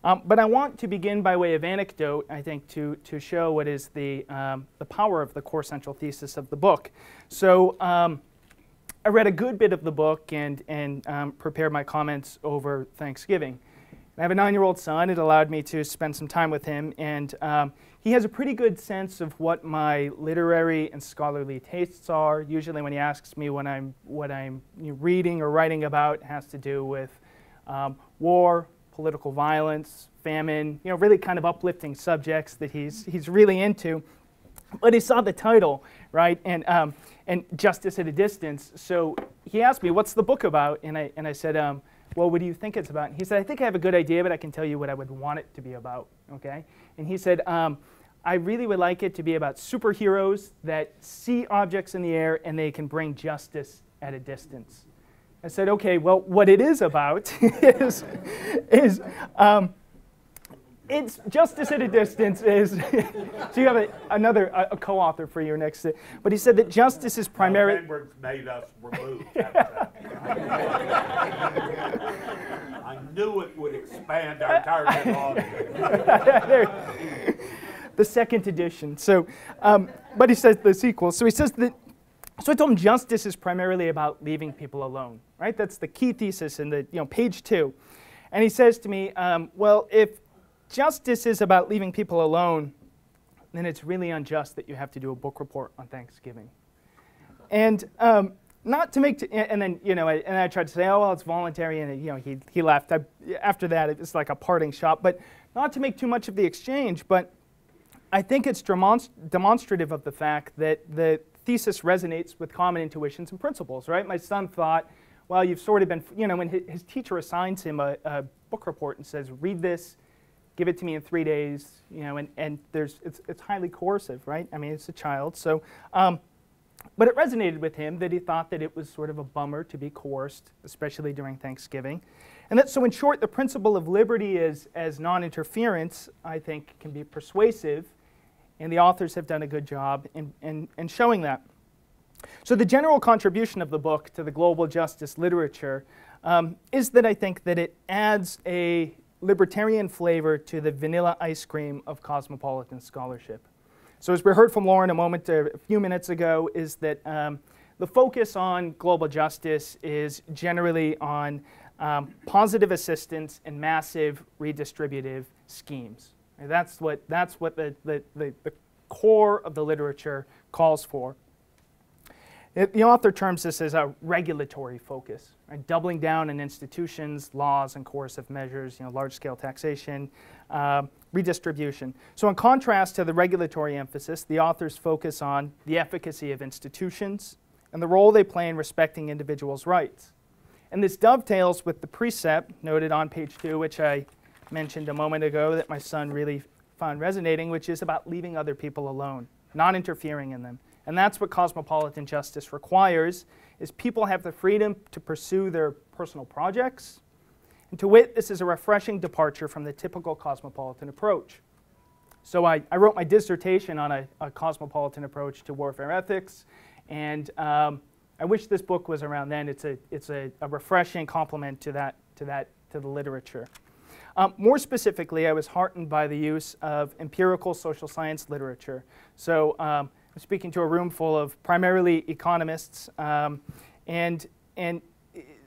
Um, but I want to begin by way of anecdote, I think, to, to show what is the, um, the power of the core central thesis of the book. So um, I read a good bit of the book and, and prepared my comments over Thanksgiving. I have a nine-year-old son. It allowed me to spend some time with him, and um, he has a pretty good sense of what my literary and scholarly tastes are. Usually, when he asks me what I'm what I'm reading or writing about, it has to do with um, war, political violence, famine. You know, really kind of uplifting subjects that he's he's really into. But he saw the title, right, and um, and justice at a distance. So he asked me, What's the book about? And I, and I said, um, Well, what do you think it's about? And he said, I think I have a good idea, but I can tell you what I would want it to be about. Okay? And he said, um, I really would like it to be about superheroes that see objects in the air and they can bring justice at a distance. I said, okay, well, what it is about is, is um, it's justice at a distance is so you have a, another a, a, co-author for your next but he said that justice is primarily no, made us remove I knew it would expand our target audience. the second edition. So, um, but he says the sequel. So he says that. So I told him justice is primarily about leaving people alone, right? That's the key thesis in the you know page two. And he says to me, um, well, if justice is about leaving people alone, then it's really unjust that you have to do a book report on Thanksgiving. And um, not to make, and then, you know, and I tried to say, oh, well, it's voluntary, and, you know, he, he left. I, after that, it was like a parting shot, but not to make too much of the exchange, but I think it's demonst- demonstrative of the fact that the thesis resonates with common intuitions and principles, right? My son thought, well, you've sort of been, you know, when his, his teacher assigns him a, a, book report and says, read this, give it to me in three days, you know, and, and there's, it's, it's highly coercive, right? I mean, it's a child. So, um, but it resonated with him that he thought that it was sort of a bummer to be coerced, especially during Thanksgiving. And that, so in short, the principle of liberty as, as non-interference, I think, can be persuasive, and the authors have done a good job in, in, in showing that. So the general contribution of the book to the global justice literature um, is that I think that it adds a libertarian flavor to the vanilla ice cream of cosmopolitan scholarship. So as we heard from Loren a moment, a few minutes ago, is that um, the focus on global justice is generally on um, positive assistance and massive redistributive schemes. And that's what, that's what the, the, the, the core of the literature calls for. It, the author terms this as a regulatory focus, right? doubling down on institutions, laws, and coercive measures, you know, large-scale taxation, uh, redistribution. So in contrast to the regulatory emphasis, the authors focus on the efficacy of institutions and the role they play in respecting individuals' rights. And this dovetails with the precept noted on page two, which I mentioned a moment ago that my son really found resonating, which is about leaving other people alone, not interfering in them. And that's what cosmopolitan justice requires, is people have the freedom to pursue their personal projects. And to wit, this is a refreshing departure from the typical cosmopolitan approach. So I, I wrote my dissertation on a, a, cosmopolitan approach to warfare ethics, and um, I wish this book was around then. It's a, it's a, a refreshing complement to that, to that, to the literature. Um, more specifically, I was heartened by the use of empirical social science literature. So um, I'm speaking to a room full of primarily economists, um, and, and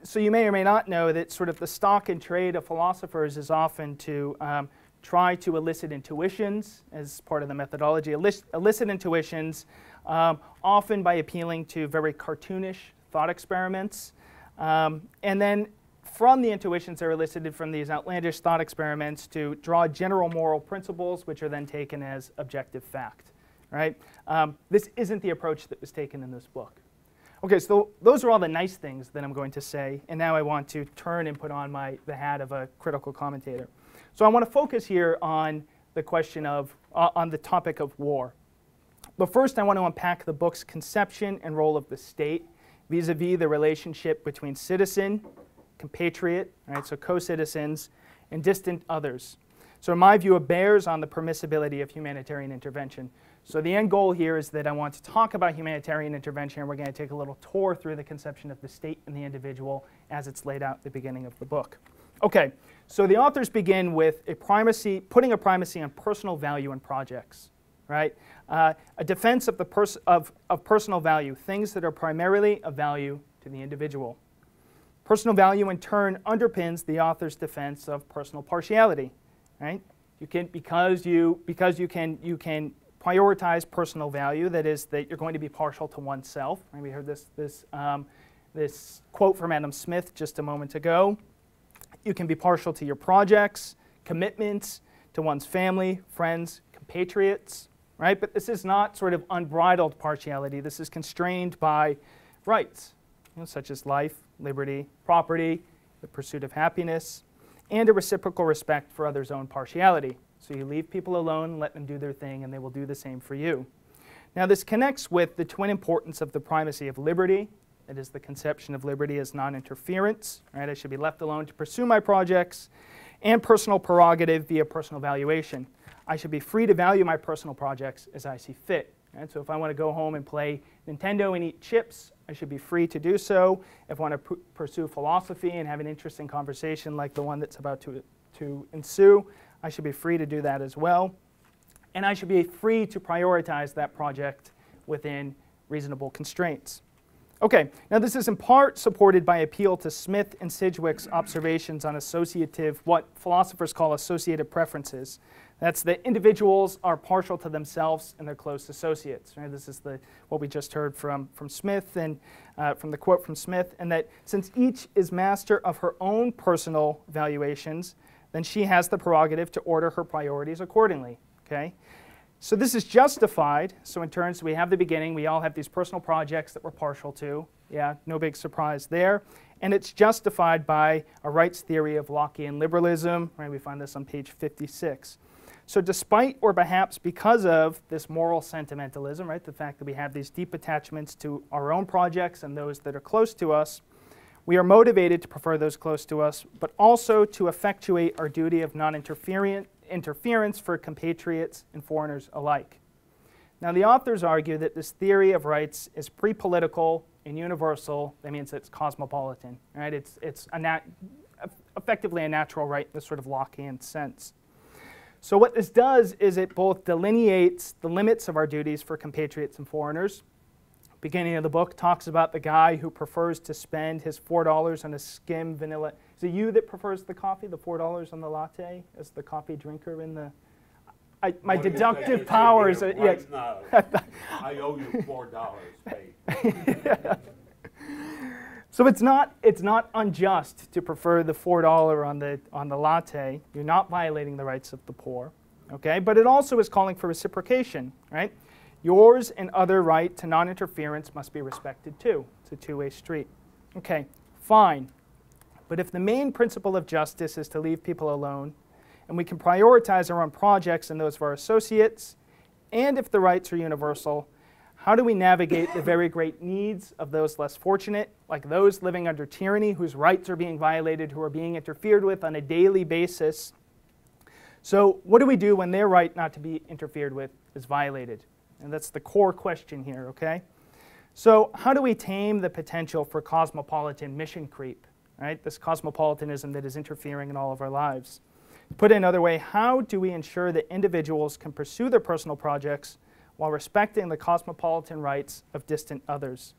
so you may or may not know that sort of the stock and trade of philosophers is often to um, try to elicit intuitions as part of the methodology, elicit, elicit intuitions, um, often by appealing to very cartoonish thought experiments. Um, and then from the intuitions that are elicited from these outlandish thought experiments to draw general moral principles, which are then taken as objective fact. Right? Um, this isn't the approach that was taken in this book. Okay, so those are all the nice things that I'm going to say, and now I want to turn and put on my, the hat of a critical commentator. So I want to focus here on the question of, uh, on the topic of war. But first, I want to unpack the book's conception and role of the state vis-a-vis -vis the relationship between citizen, compatriot, right, so co-citizens, and distant others. So in my view, it bears on the permissibility of humanitarian intervention. So the end goal here is that I want to talk about humanitarian intervention, and we're going to take a little tour through the conception of the state and the individual as it's laid out at the beginning of the book. Okay, so the authors begin with a primacy, putting a primacy on personal value and projects, right? Uh, a defense of, the pers- of, of personal value, things that are primarily of value to the individual. Personal value, in turn, underpins the author's defense of personal partiality, right? You can, because you, because you can, you can prioritize personal value, that is, that you're going to be partial to oneself. Right? We heard this, this, um, this quote from Adam Smith just a moment ago. You can be partial to your projects, commitments, to one's family, friends, compatriots, right? But this is not sort of unbridled partiality. This is constrained by rights, you know, such as life, liberty, property, the pursuit of happiness, and a reciprocal respect for others' own partiality. So you leave people alone, let them do their thing, and they will do the same for you. Now, this connects with the twin importance of the primacy of liberty it is the conception of liberty as non-interference. Right? I should be left alone to pursue my projects and personal prerogative via personal valuation. I should be free to value my personal projects as I see fit. Right? So if I want to go home and play Nintendo and eat chips, I should be free to do so. If I want to pursue philosophy and have an interesting conversation like the one that's about to, to ensue, I should be free to do that as well. And I should be free to prioritize that project within reasonable constraints. Okay, now this is in part supported by appeal to Smith and Sidgwick's observations on associative, what philosophers call associative preferences. That's that individuals are partial to themselves and their close associates. Right? This is the, what we just heard from, from Smith and uh, from the quote from Smith, and that since each is master of her own personal valuations, then she has the prerogative to order her priorities accordingly. Okay? So this is justified. So in terms, we have the beginning. We all have these personal projects that we're partial to. Yeah, no big surprise there. And it's justified by a rights theory of Lockean liberalism. Right, we find this on page 56. So despite or perhaps because of this moral sentimentalism, right, the fact that we have these deep attachments to our own projects and those that are close to us, we are motivated to prefer those close to us, but also to effectuate our duty of non-interference for compatriots and foreigners alike. Now the authors argue that this theory of rights is pre-political and universal. That means it's cosmopolitan, right? It's, it's a effectively a natural right in this sort of Lockean sense. So what this does is it both delineates the limits of our duties for compatriots and foreigners. Beginning of the book talks about the guy who prefers to spend his $4 on a skim vanilla. Is it you that prefers the coffee, the $4 on the latte, as the coffee drinker in the... I, my deductive powers... Right yeah. I owe you $4, So it's not, it's not unjust to prefer the $4 on the, on the latte. You're not violating the rights of the poor. Okay? But it also is calling for reciprocation, right? Yours and other right to non-interference must be respected too. It's a two-way street. Okay, fine. But if the main principle of justice is to leave people alone, and we can prioritize our own projects and those of our associates, and if the rights are universal, how do we navigate the very great needs of those less fortunate, like those living under tyranny whose rights are being violated, who are being interfered with on a daily basis? So, what do we do when their right not to be interfered with is violated? And that's the core question here, okay? So, how do we tame the potential for cosmopolitan mission creep, right? This cosmopolitanism that is interfering in all of our lives. Put it another way, how do we ensure that individuals can pursue their personal projects while respecting the cosmopolitan rights of distant others,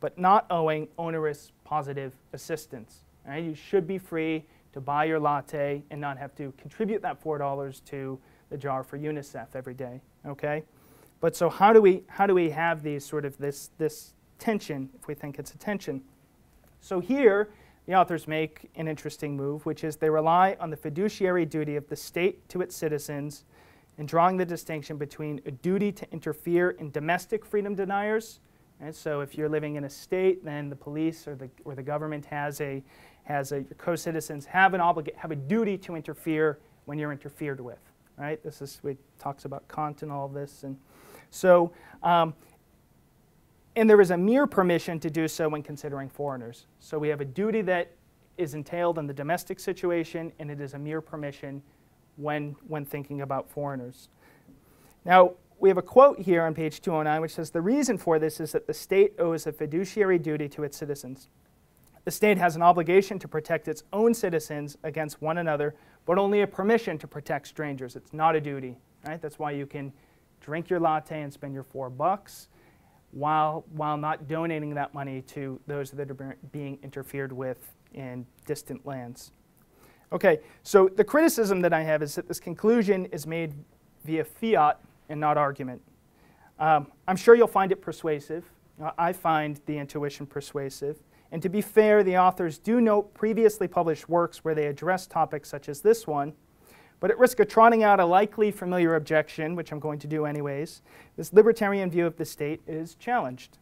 but not owing onerous positive assistance. Right? You should be free to buy your latte and not have to contribute that $4 to the jar for UNICEF every day. Okay? But so how do we how do we have these sort of this this tension if we think it's a tension? So here the authors make an interesting move, which is they rely on the fiduciary duty of the state to its citizens in drawing the distinction between a duty to interfere in domestic freedom deniers. And so if you're living in a state, then the police or the, or the government has a, has a, co-citizens have an obligate, have a duty to interfere when you're interfered with, right? This is, we talks about Kant and all this. And so, um, and there is a mere permission to do so when considering foreigners. So we have a duty that is entailed in the domestic situation, and it is a mere permission when, when thinking about foreigners. Now, we have a quote here on page 209 which says the reason for this is that the state owes a fiduciary duty to its citizens. The state has an obligation to protect its own citizens against one another, but only a permission to protect strangers. It's not a duty. Right? That's why you can drink your latte and spend your four bucks while, while not donating that money to those that are being interfered with in distant lands. Okay, so the criticism that I have is that this conclusion is made via fiat and not argument. Um, I'm sure you'll find it persuasive. Uh, I find the intuition persuasive. And to be fair, the authors do note previously published works where they address topics such as this one, but at risk of trotting out a likely familiar objection, which I'm going to do anyways, this libertarian view of the state is challenged.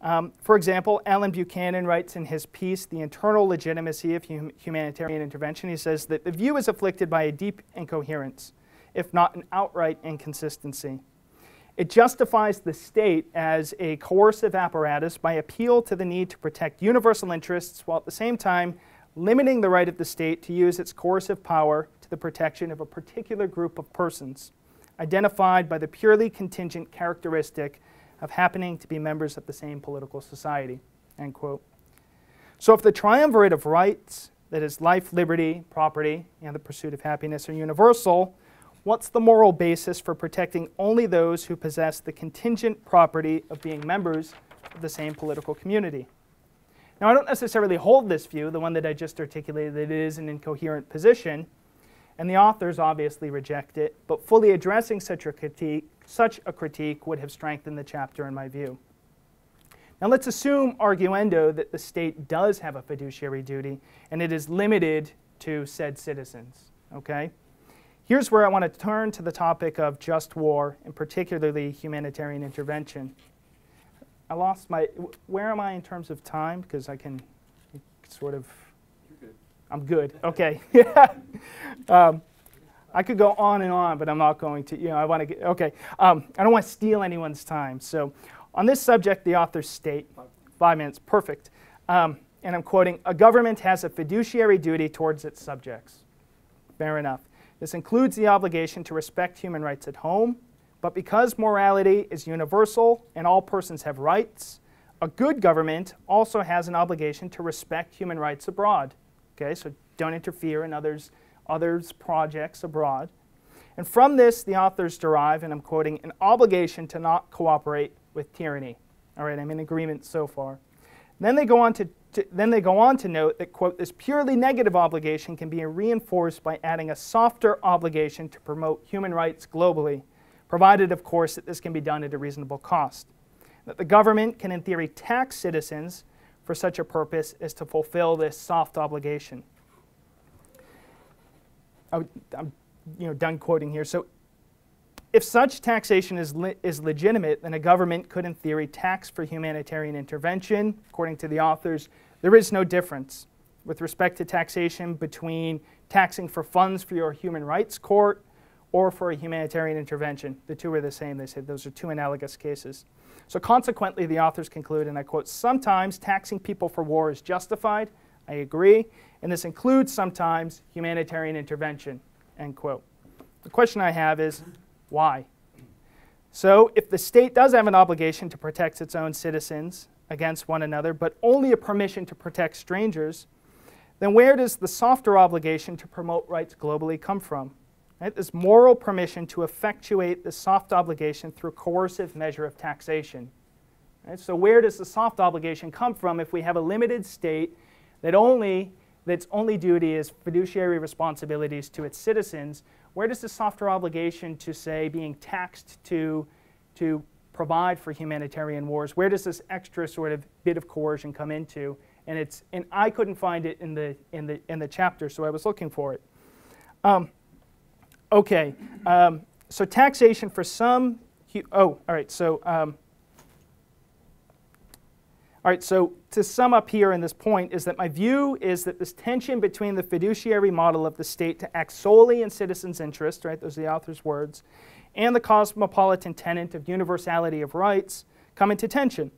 Um, for example, Allen Buchanan writes in his piece, The Internal Legitimacy of hum Humanitarian Intervention, he says that the view is afflicted by a deep incoherence, if not an outright inconsistency. It justifies the state as a coercive apparatus by appeal to the need to protect universal interests while at the same time limiting the right of the state to use its coercive power to the protection of a particular group of persons, identified by the purely contingent characteristic of happening to be members of the same political society, end quote. So if the triumvirate of rights, that is life, liberty, property, and the pursuit of happiness are universal, what's the moral basis for protecting only those who possess the contingent property of being members of the same political community? Now, I don't necessarily hold this view, the one that I just articulated, that it is an incoherent position, and the authors obviously reject it, but fully addressing such a critique such a critique would have strengthened the chapter in my view. Now let's assume, arguendo, that the state does have a fiduciary duty and it is limited to said citizens, okay? here's where I want to turn to the topic of just war, and particularly humanitarian intervention. I lost my. Where am I in terms of time? Because I can sort of. I'm good. Okay. Um, I could go on and on, but I'm not going to. You know, I want to get. Okay. Um, I don't want to steal anyone's time. So, on this subject, the authors state, five minutes, perfect. Um, and I'm quoting: "A government has a fiduciary duty towards its subjects." Fair enough. This includes the obligation to respect human rights at home, but because morality is universal and all persons have rights, a good government also has an obligation to respect human rights abroad. Okay, so don't interfere in others' others' projects abroad. And from this, the authors derive, and I'm quoting, an obligation to not cooperate with tyranny. All right, I'm in agreement so far. Then they go on to, to, then they go on to note that quote this purely negative obligation can be reinforced by adding a softer obligation to promote human rights globally, provided of course that this can be done at a reasonable cost. That the government can in theory tax citizens for such a purpose is to fulfill this soft obligation. Oh, I'm you know, done quoting here. So if such taxation is, le is legitimate, then a government could, in theory, tax for humanitarian intervention. According to the authors, there is no difference with respect to taxation between taxing for funds for your human rights court or for a humanitarian intervention. The two are the same. They say those are two analogous cases. So consequently, the authors conclude, and I quote, sometimes taxing people for war is justified. I agree and this includes sometimes humanitarian intervention, end quote. The question I have is, why? So if the state does have an obligation to protect its own citizens against one another, but only a permission to protect strangers, then where does the softer obligation to promote rights globally come from? Right? This moral permission to effectuate the soft obligation through coercive measure of taxation. Right? So where does the soft obligation come from if we have a limited state that only its only duty is fiduciary responsibilities to its citizens, where does the softer obligation to, say, being taxed to, to provide for humanitarian wars, where does this extra sort of bit of coercion come into? And, it's, and I couldn't find it in the, in, the, in the chapter, so I was looking for it. Um, okay, um, so taxation for some, oh, all right, so um, all right, so to sum up here in this point is that my view is that this tension between the fiduciary model of the state to act solely in citizens' interest, right, those are the author's words, and the cosmopolitan tenet of universality of rights come into tension.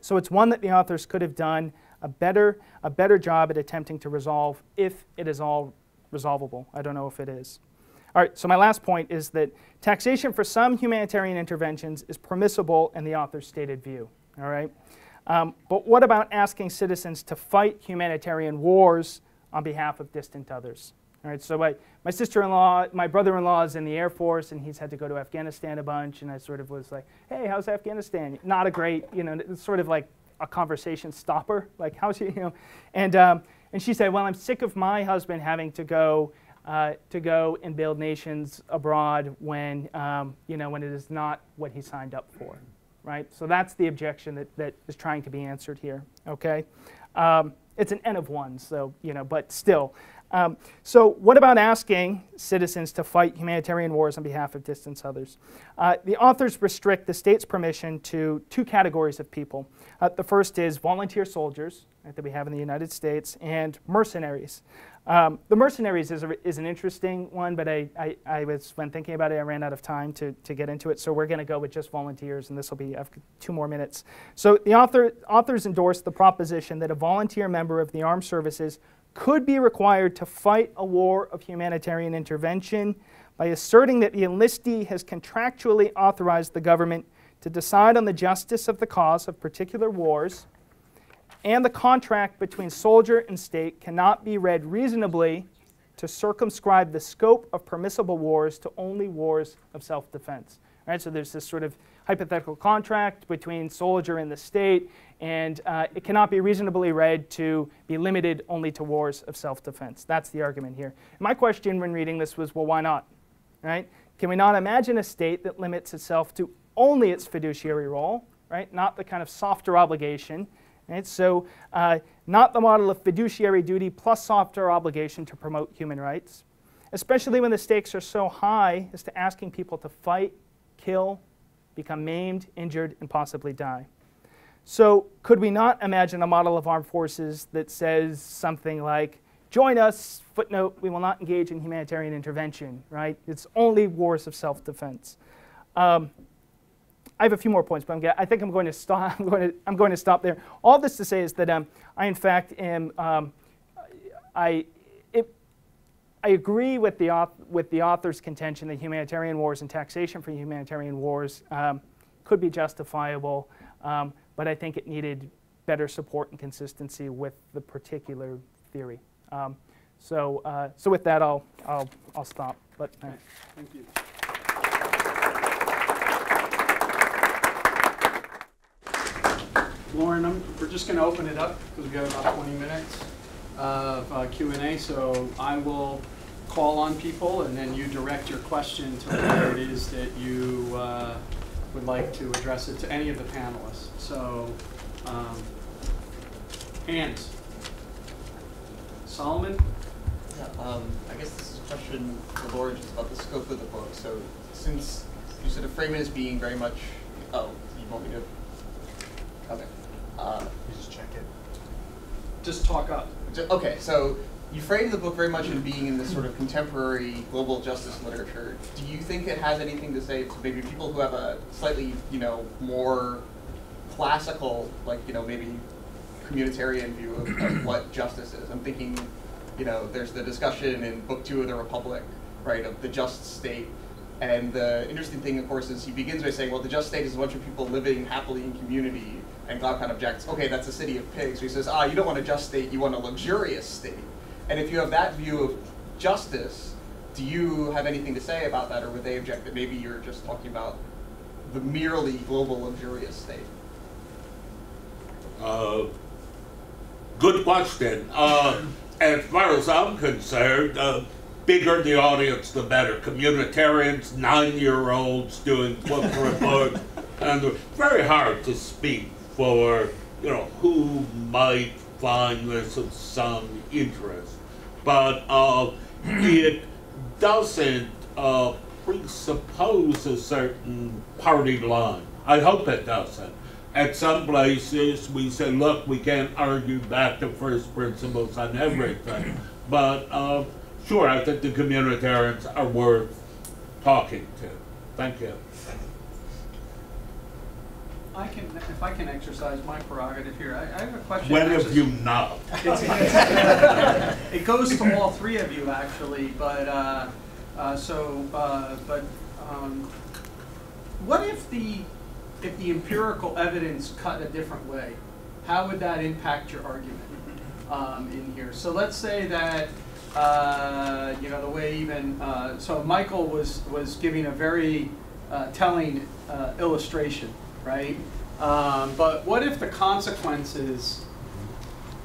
So it's one that the authors could have done a better, a better job at attempting to resolve if it is all resolvable. I don't know if it is. All right, so my last point is that taxation for some humanitarian interventions is permissible in the author's stated view. All right. Um, but what about asking citizens to fight humanitarian wars on behalf of distant others? All right, so my, my sister-in-law, my brother-in-law is in the Air Force, and he's had to go to Afghanistan a bunch, and I sort of was like, hey, how's Afghanistan? Not a great, you know, it's sort of like a conversation stopper, like, how's you, you know? And, um, and she said, well, I'm sick of my husband having to go uh, to go and build nations abroad when, um, you know, when it is not what he signed up for right? So that's the objection that, that is trying to be answered here, okay? Um, it's an N of one, so, you know, but still. Um, so what about asking citizens to fight humanitarian wars on behalf of distant others? Uh, the authors restrict the state's permission to two categories of people. Uh, the first is volunteer soldiers right, that we have in the United States and mercenaries. Um, the mercenaries is, a, is an interesting one, but I, I, I, was, when thinking about it, I ran out of time to, to get into it, so we're going to go with just volunteers, and this will be two more minutes. So the author, authors endorse the proposition that a volunteer member of the armed services could be required to fight a war of humanitarian intervention by asserting that the enlistee has contractually authorized the government to decide on the justice of the cause of particular wars and the contract between soldier and state cannot be read reasonably to circumscribe the scope of permissible wars to only wars of self-defense. Right? So there's this sort of hypothetical contract between soldier and the state, and uh, it cannot be reasonably read to be limited only to wars of self-defense. That's the argument here. My question when reading this was, well, why not? Right? Can we not imagine a state that limits itself to only its fiduciary role, right? Not the kind of softer obligation Right? So uh, not the model of fiduciary duty plus softer obligation to promote human rights. especially when the stakes are so high as to asking people to fight, kill, become maimed, injured, and possibly die. So, could we not imagine a model of armed forces that says something like, join us, footnote, we will not engage in humanitarian intervention, right? It's only wars of self defense. Um, I have a few more points, but I'm, I think I'm going to stop. I'm going to, I'm going to stop there. All this to say is that um, I, in fact, am um, I, I agree with the with the author's contention that humanitarian wars and taxation for humanitarian wars um, could be justifiable, um, but I think it needed better support and consistency with the particular theory. Um, so, uh, so with that, I'll, I'll, I'll stop. But uh, Thank you. Loren, I'm, we're just going to open it up because we've got about 20 minutes of uh, Q&A. So I will call on people and then you direct your question to where it is that you uh, would like to address it to any of the panelists. So, um, hands. Solomon? Yeah, um, I guess this is a question for Laura just about the scope of the book. So since you sort of frame it as being very much, oh, you want me to, okay. Uh, You just check it. Just talk up. Okay, so you frame the book very much in being in this sort of contemporary global justice literature. Do you think it has anything to say to maybe people who have a slightly, you know, more classical, like, you know, maybe communitarian view of, of what justice is? I'm thinking, you know, there's the discussion in Book Two of the Republic, right, of the just state. And the interesting thing, of course, is he begins by saying, well, the just state is a bunch of people living happily in community. And of objects, okay, that's a city of pigs. So he says, ah, you don't want a just state, you want a luxurious state. And if you have that view of justice, do you have anything to say about that, or would they object that maybe you're just talking about the merely global luxurious state? Uh, good question. Uh, as far as I'm concerned, uh, bigger the audience, the better. Communitarians, nine-year-olds doing book reports, and very hard to speak for you know who might find this of some interest, but uh, it doesn't uh, presuppose a certain party line. I hope it doesn't. At some places, we say, look, we can't argue back to first principles on everything. But uh, sure, I think the communitarians are worth talking to. Thank you. I can, if I can exercise my prerogative here, I, I have a question. When have you not? It goes to all three of you, actually, but, uh, uh, so, uh, but, um, what if the, if the empirical evidence cut a different way? How would that impact your argument, um, in here? So let's say that, uh, you know, the way even, uh, so Michael was, was giving a very, uh, telling, uh, illustration, right? Um, but what if the consequences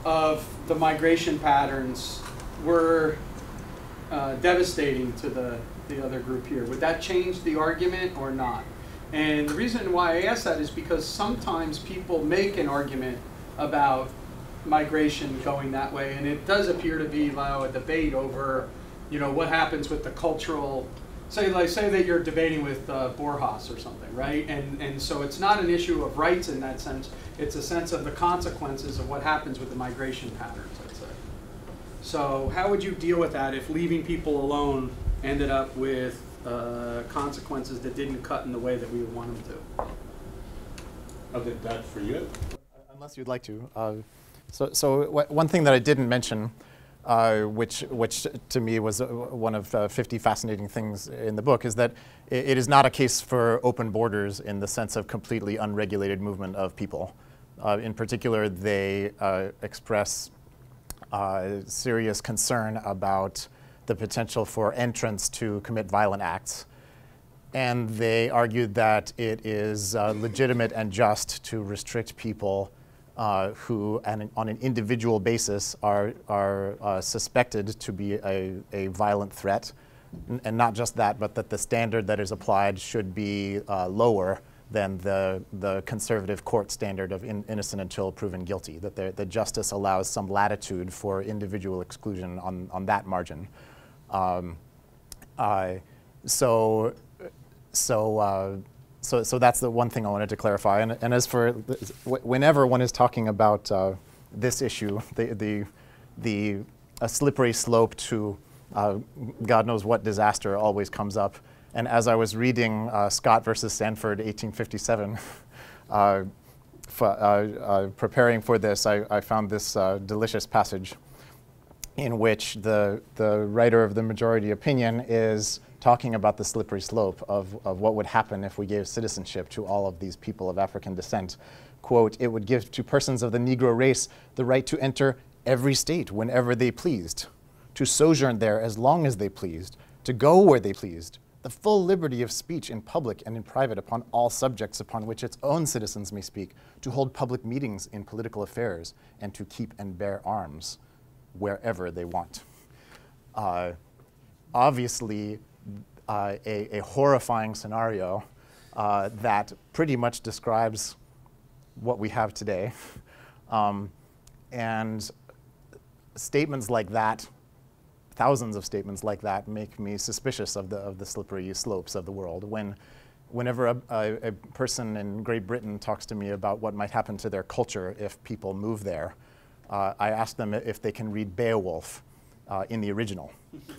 of the migration patterns were uh, devastating to the, the other group here. Would that change the argument or not? And the reason why I ask that is because sometimes people make an argument about migration going that way, and it does appear to be now a debate over, you know, what happens with the cultural. Say, like, say that you're debating with uh, Borjas or something, right? And and so it's not an issue of rights in that sense. It's a sense of the consequences of what happens with the migration patterns. I'd say. So how would you deal with that if leaving people alone ended up with uh, consequences that didn't cut in the way that we would want them to? I think that's for you. Unless you'd like to. Uh, so, so one thing that I didn't mention, uh, which, which to me was uh, one of uh, 50 fascinating things in the book, is that it is not a case for open borders in the sense of completely unregulated movement of people. Uh, in particular, they uh, express uh, serious concern about the potential for entrants to commit violent acts. And they argued that it is uh, legitimate and just to restrict people uh, who, an, on an individual basis, are, are uh, suspected to be a, a violent threat. N- and not just that, but that the standard that is applied should be uh, lower than the, the conservative court standard of in, innocent until proven guilty, that the, the justice allows some latitude for individual exclusion on, on that margin. Um, so, so, uh, so, so that's the one thing I wanted to clarify. And, and as for whenever one is talking about uh, this issue, the, the, the a slippery slope to uh, God knows what disaster always comes up. And as I was reading uh, Scott versus Sandford, 1857, uh, uh, uh, preparing for this, I, I found this delicious passage in which the, the writer of the majority opinion is talking about the slippery slope of, of what would happen if we gave citizenship to all of these people of African descent. Quote, it would give to persons of the Negro race the right to enter every state whenever they pleased, to sojourn there as long as they pleased, to go where they pleased, the full liberty of speech in public and in private upon all subjects upon which its own citizens may speak, to hold public meetings in political affairs, and to keep and bear arms wherever they want. Uh, obviously, uh, a, a, horrifying scenario uh, that pretty much describes what we have today. Um, and statements like that, thousands of statements like that, make me suspicious of the, of the slippery slopes of the world. When, whenever a, a, a person in Great Britain talks to me about what might happen to their culture if people move there, uh, I ask them if they can read Beowulf uh, in the original,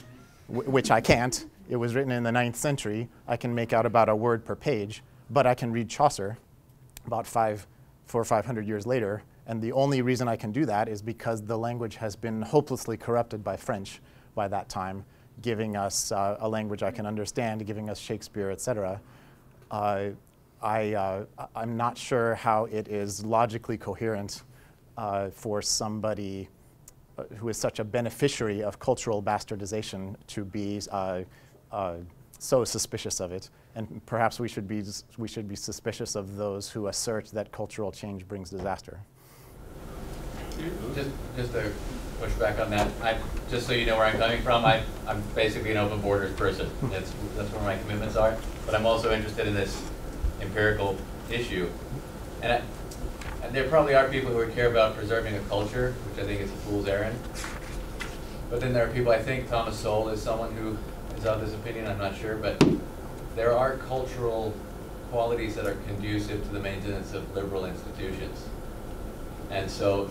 which I can't. It was written in the ninth century. I can make out about a word per page, but I can read Chaucer about five, four or five hundred years later, and the only reason I can do that is because the language has been hopelessly corrupted by French by that time, giving us uh, a language I can understand, giving us Shakespeare, etc. Uh, I, uh, I'm not sure how it is logically coherent uh, for somebody uh, who is such a beneficiary of cultural bastardization to be uh, so suspicious of it. And perhaps we should, be, we should be suspicious of those who assert that cultural change brings disaster. Just, just to push back on that, I, just so you know where I'm coming from, I, I'm basically an open borders person. That's, that's where my commitments are. But I'm also interested in this empirical issue. And, I, and there probably are people who would care about preserving a culture, which I think is a fool's errand. But then there are people, I think Thomas Sowell is someone who is of this opinion, I'm not sure, but there are cultural qualities that are conducive to the maintenance of liberal institutions. And so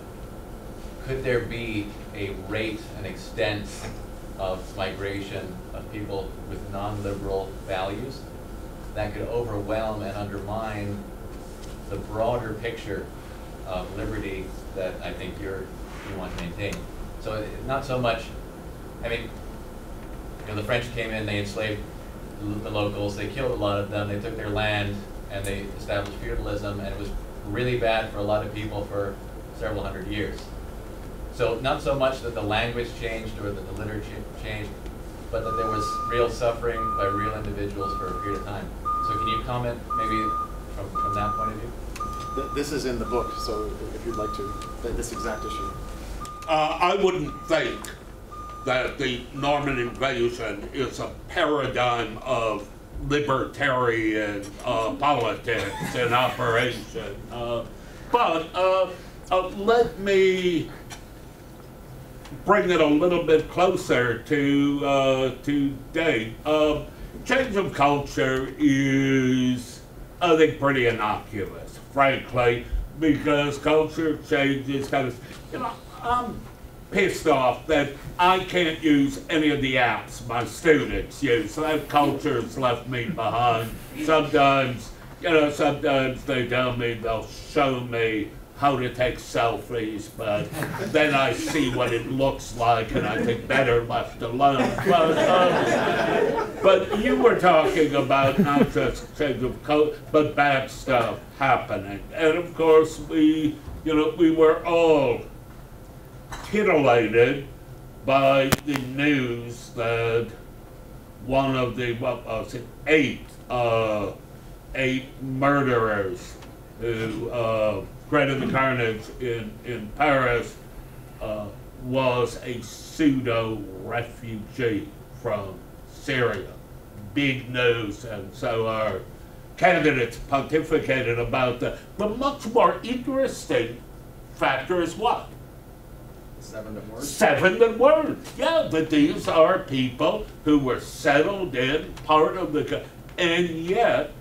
could there be a rate and extent of migration of people with non-liberal values that could overwhelm and undermine the broader picture of liberty that I think you're, you want to maintain. So not so much, I mean, you know, the French came in, they enslaved the locals, they killed a lot of them, they took their land, and they established feudalism, and it was really bad for a lot of people for several hundred years. So not so much that the language changed or that the literature changed, but that there was real suffering by real individuals for a period of time. So can you comment maybe from, from that point of view? This is in the book, so if you'd like to, this exact issue. Uh, I wouldn't think that the Norman invasion is a paradigm of libertarian uh, politics in operation. Uh, but uh, uh, let me bring it a little bit closer to uh, today. Uh, change of culture is, I think, pretty innocuous, frankly, because culture changes kind of, you know, I'm pissed off that I can't use any of the apps my students use. That culture's left me behind. Sometimes, you know, sometimes they tell me they'll show me how to take selfies, but then I see what it looks like and I think better left alone. But, um, but you were talking about not just change of code, but bad stuff happening. And of course, we, you know, we were all titillated by the news that one of the, what was it, eight, uh, eight murderers who, uh, Greta the Carnage in, in Paris uh, was a pseudo refugee from Syria. Big news, and so our candidates pontificated about that. The much more interesting factor is what? Seven weren't. Seven weren't. Yeah, but these are people who were settled in, part of the, and yet,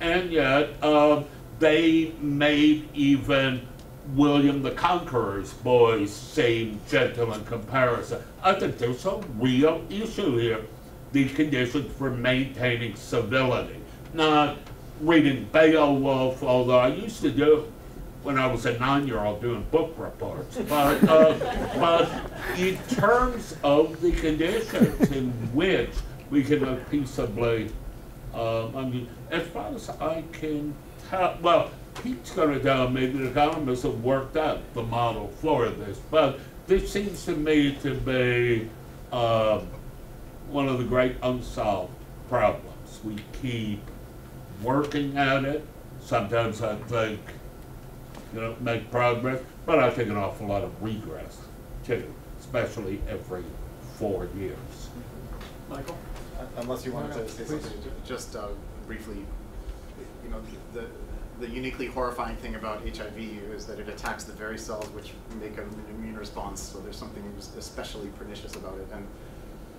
and yet, um, they made even William the Conqueror's boys seem gentle in comparison. I think there's a real issue here. These conditions for maintaining civility, not reading Beowulf, although I used to do when I was a nine-year-old doing book reports. But, uh, but in terms of the conditions in which we can peaceably, um, I mean, as far as I can tell, well, Pete's going to tell me that economists have worked out the model for this, but this seems to me to be um, one of the great unsolved problems. We keep working at it. Sometimes I think you know, make progress, but I think an awful lot of regress too, especially every four years. Michael? Unless you wanted No, no, to say please. something, just uh, briefly, you know, the, the uniquely horrifying thing about HIV is that it attacks the very cells which make an immune response, so there's something especially pernicious about it. And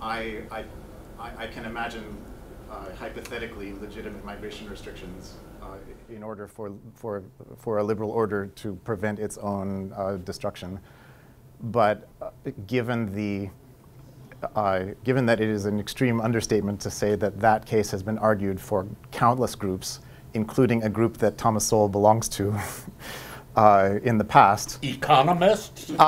I, I, I I can imagine uh, hypothetically legitimate migration restrictions uh, in order for, for, for a liberal order to prevent its own uh, destruction. But uh, given the uh, given that it is an extreme understatement to say that that case has been argued for countless groups, including a group that Thomas Sowell belongs to uh, in the past. Economists?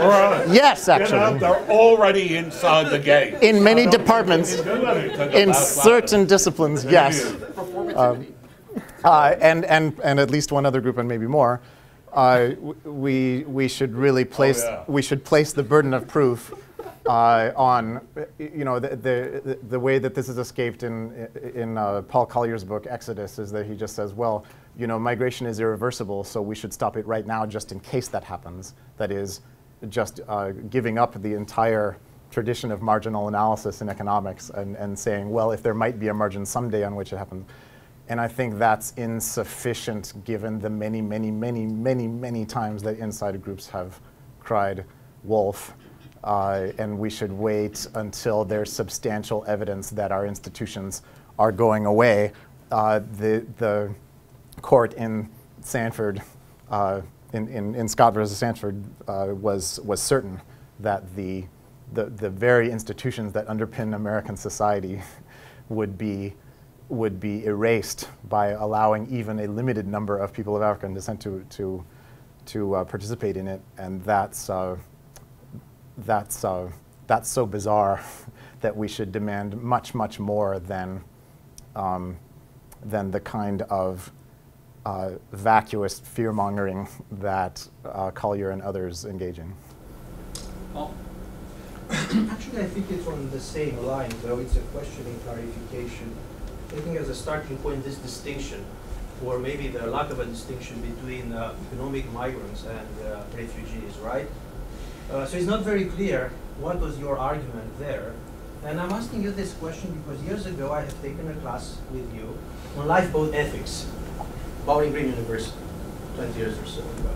Uh, yes, You know, actually. they're already inside the game. In many I don't think we departments, can do anything in certain that. disciplines, yes. Performativity. Uh, and, and, and at least one other group and maybe more, uh, we, we should really place, yeah. we should place the burden of proof uh, on, uh, you know, the, the, the way that this is escaped in, in uh, Paul Collier's book, Exodus, is that he just says, well, you know, migration is irreversible, so we should stop it right now just in case that happens. That is, just uh, giving up the entire tradition of marginal analysis in economics and, and saying, well, if there might be a margin someday on which it happens. And I think that's insufficient given the many, many, many, many, many times that inside groups have cried wolf. Uh, and we should wait until there's substantial evidence that our institutions are going away. Uh, the, the court in Sandford, uh, in, in, in Scott versus Sandford, uh, was, was certain that the, the, the very institutions that underpin American society would be, would be erased by allowing even a limited number of people of African descent to, to, to uh, participate in it. And that's, uh, that's, uh, that's so bizarre that we should demand much, much more than, um, than the kind of uh, vacuous fear mongering that uh, Collier and others engage in. Actually, I think it's on the same line, though it's a question in clarification. Taking as a starting point this distinction, or maybe the lack of a distinction between uh, economic migrants and uh, refugees, right? Uh, so it's not very clear what was your argument there. And I'm asking you this question because years ago I have taken a class with you on lifeboat ethics, Bowling Green University, 20 years or so ago.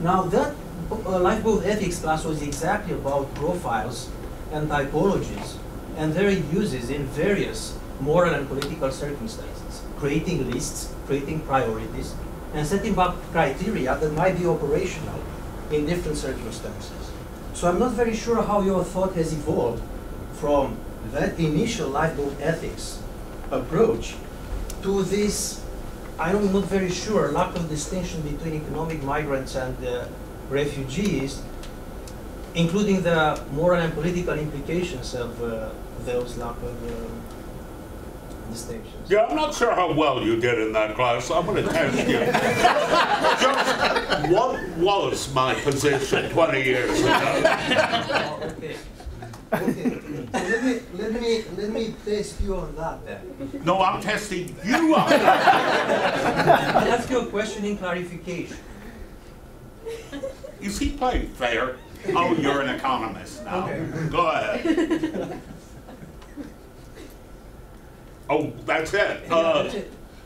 Now that uh, lifeboat ethics class was exactly about profiles and typologies and their uses in various moral and political circumstances, creating lists, creating priorities, and setting up criteria that might be operational in different circumstances. So I'm not very sure how your thought has evolved from that initial lifeboat ethics approach to this, I'm not very sure, lack of distinction between economic migrants and uh, refugees, including the moral and political implications of uh, those lack of um, distinctions. Yeah, I'm not sure how well you did in that class. I'm going to test you. Just what was my position 20 years ago? Okay. Okay. Let me let me let me test you on that then. No, I'm testing you on that. I'll ask you a question in clarification. Is he playing fair? Oh, you're an economist now. Go ahead. Oh, that's it. Uh,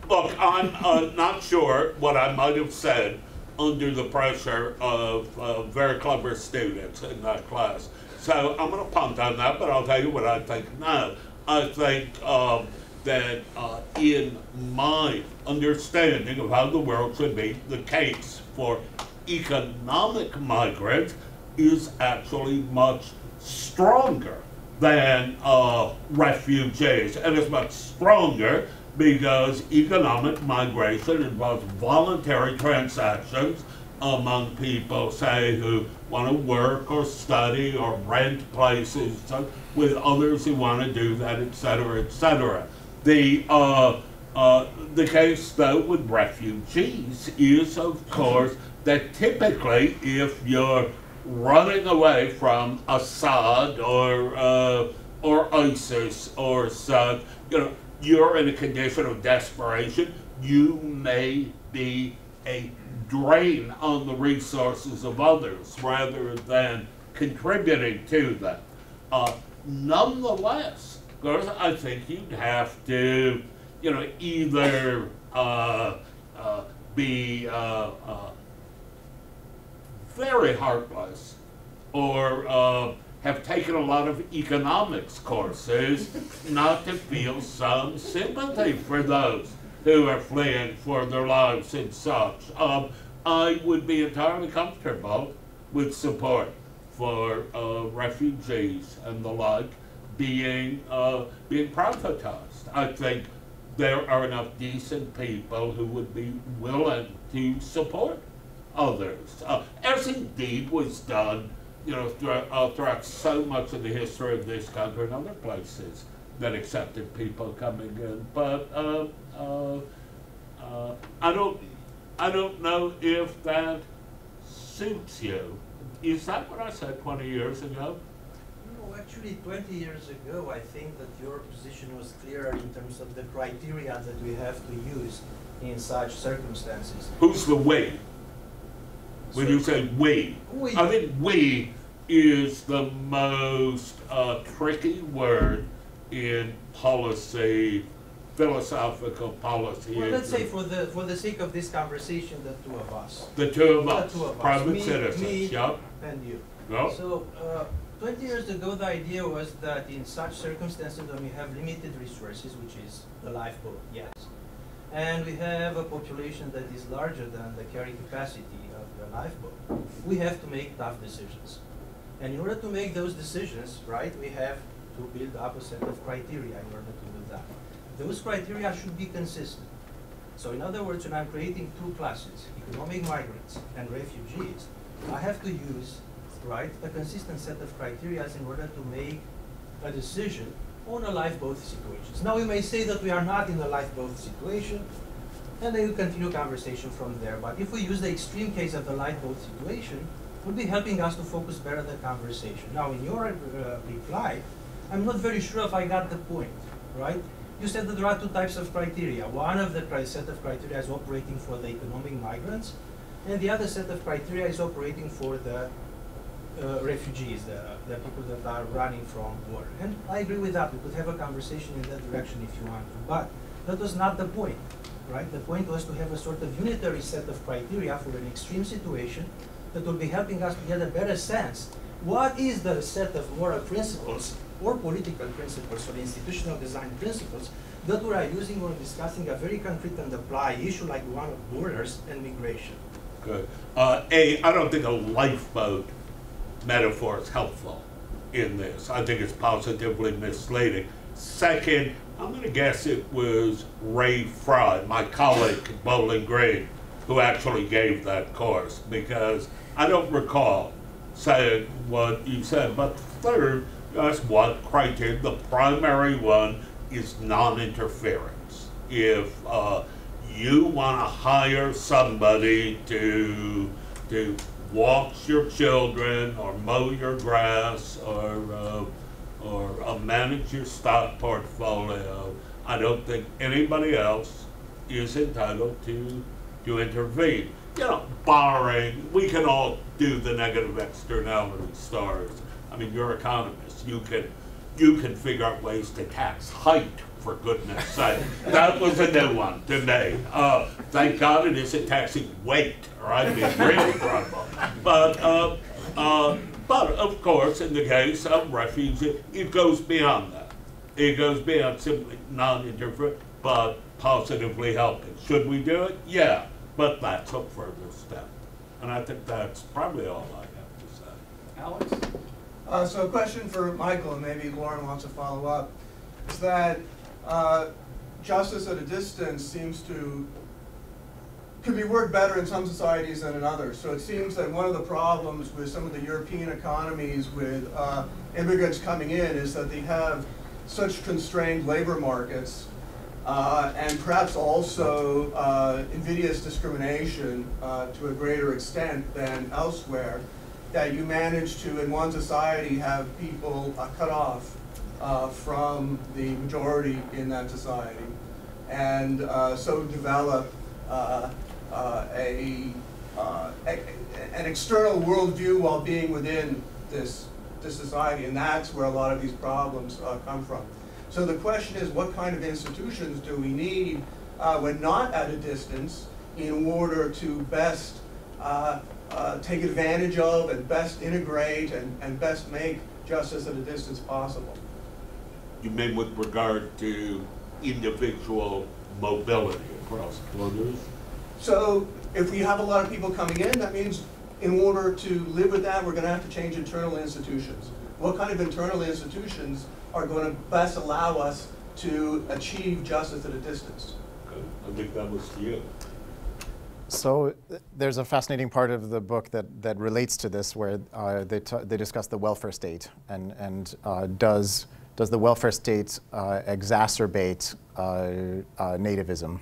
Look, I'm uh, not sure what I might have said under the pressure of uh, very clever students in that class. So I'm going to punt on that, but I'll tell you what I think now. I think um, that uh, in my understanding of how the world should be, the case for economic migrants is actually much stronger than uh, refugees, and it's much stronger because economic migration involves voluntary transactions among people, say, who want to work or study or rent places with others who want to do that, etc., cetera, et cetera. The, uh, uh, the case, though, with refugees is, of course, that typically if you're running away from Assad or, uh, or ISIS or such, you know, you're in a condition of desperation. You may be a drain on the resources of others rather than contributing to them. Uh, nonetheless, course, I think you'd have to, you know, either uh, uh, be uh, uh, very heartless or uh, have taken a lot of economics courses not to feel some sympathy for those who are fleeing for their lives and such. Um, I would be entirely comfortable with support for uh, refugees and the like being uh, being privatized. I think there are enough decent people who would be willing to support others, uh, as indeed was done, you know, throughout, throughout so much of the history of this country and other places that accepted people coming in. But uh, I don't, I don't know if that suits you. Is that what I said 20 years ago? No, actually, 20 years ago, I think that your position was clearer in terms of the criteria that we have to use in such circumstances. Who's the we? When you say we, We. I think we is the most uh, tricky word in policy, philosophical policy. Well, let's say for the, for the sake of this conversation, the two of us. the two of The us, two of us, private me- citizens. me Yep. And you. Yep. So, uh, 20 years ago, the idea was that in such circumstances when we have limited resources, which is the lifeboat, yes, and we have a population that is larger than the carrying capacity of the lifeboat, we have to make tough decisions. And in order to make those decisions, right, we have to build up a set of criteria in order to. Those criteria should be consistent. So in other words, when I'm creating two classes, economic migrants and refugees, I have to use, right, a consistent set of criteria in order to make a decision on a lifeboat situations. Now, we may say that we are not in a lifeboat situation, and then we continue conversation from there. But if we use the extreme case of the lifeboat situation, it would be helping us to focus better the conversation. Now, in your uh, reply, I'm not very sure if I got the point, right? You said that there are two types of criteria. One of the set of criteria is operating for the economic migrants, and the other set of criteria is operating for the uh, refugees, the, the people that are running from war. And I agree with that. We could have a conversation in that direction if you want to. But that was not the point, right? The point was to have a sort of unitary set of criteria for an extreme situation that will be helping us to get a better sense. What is the set of moral principles or political principles or institutional design principles that we are using when discussing a very concrete and applied issue like one of borders and migration? Good. Uh, A, I don't think a lifeboat metaphor is helpful in this. I think it's positively misleading. Second, I'm going to guess it was Ray Frey, my colleague at Bowling Green, who actually gave that course because I don't recall saying what you said. But third, that's one criteria. The primary one is non-interference. If uh, you want to hire somebody to to watch your children or mow your grass or uh, or uh, manage your stock portfolio, I don't think anybody else is entitled to to intervene. You know, barring we can all do the negative externality stars. I mean, you're economists. You can you can figure out ways to tax height, for goodness sake. That was a new one to me. Uh, thank God it isn't taxing weight, or I'd be real trouble. But, uh, uh, but of course, in the case of refugees, it goes beyond that. It goes beyond simply non-interference, but positively helping. Should we do it? Yeah, but that's a further step. And I think that's probably all I have to say. Alex? Uh, so a question for Michael, and maybe Loren wants to follow up, is that uh, justice at a distance seems to could be worked better in some societies than in others. So it seems that one of the problems with some of the European economies with uh, immigrants coming in is that they have such constrained labor markets uh, and perhaps also uh, invidious discrimination uh, to a greater extent than elsewhere that you manage to, in one society, have people uh, cut off uh, from the majority in that society, and uh, so develop uh, uh, a, uh, a, an external worldview while being within this, this society, and that's where a lot of these problems come from. So the question is, what kind of institutions do we need when not at a distance in order to best uh, take advantage of and best integrate and, and best make justice at a distance possible. You mean with regard to individual mobility across borders? So if we have a lot of people coming in, that means in order to live with that, we're going to have to change internal institutions. What kind of internal institutions are going to best allow us to achieve justice at a distance? Okay. I think that was to you. So there's a fascinating part of the book that, that relates to this where uh, they, they discuss the welfare state and, and uh, does, does the welfare state uh, exacerbate uh, uh, nativism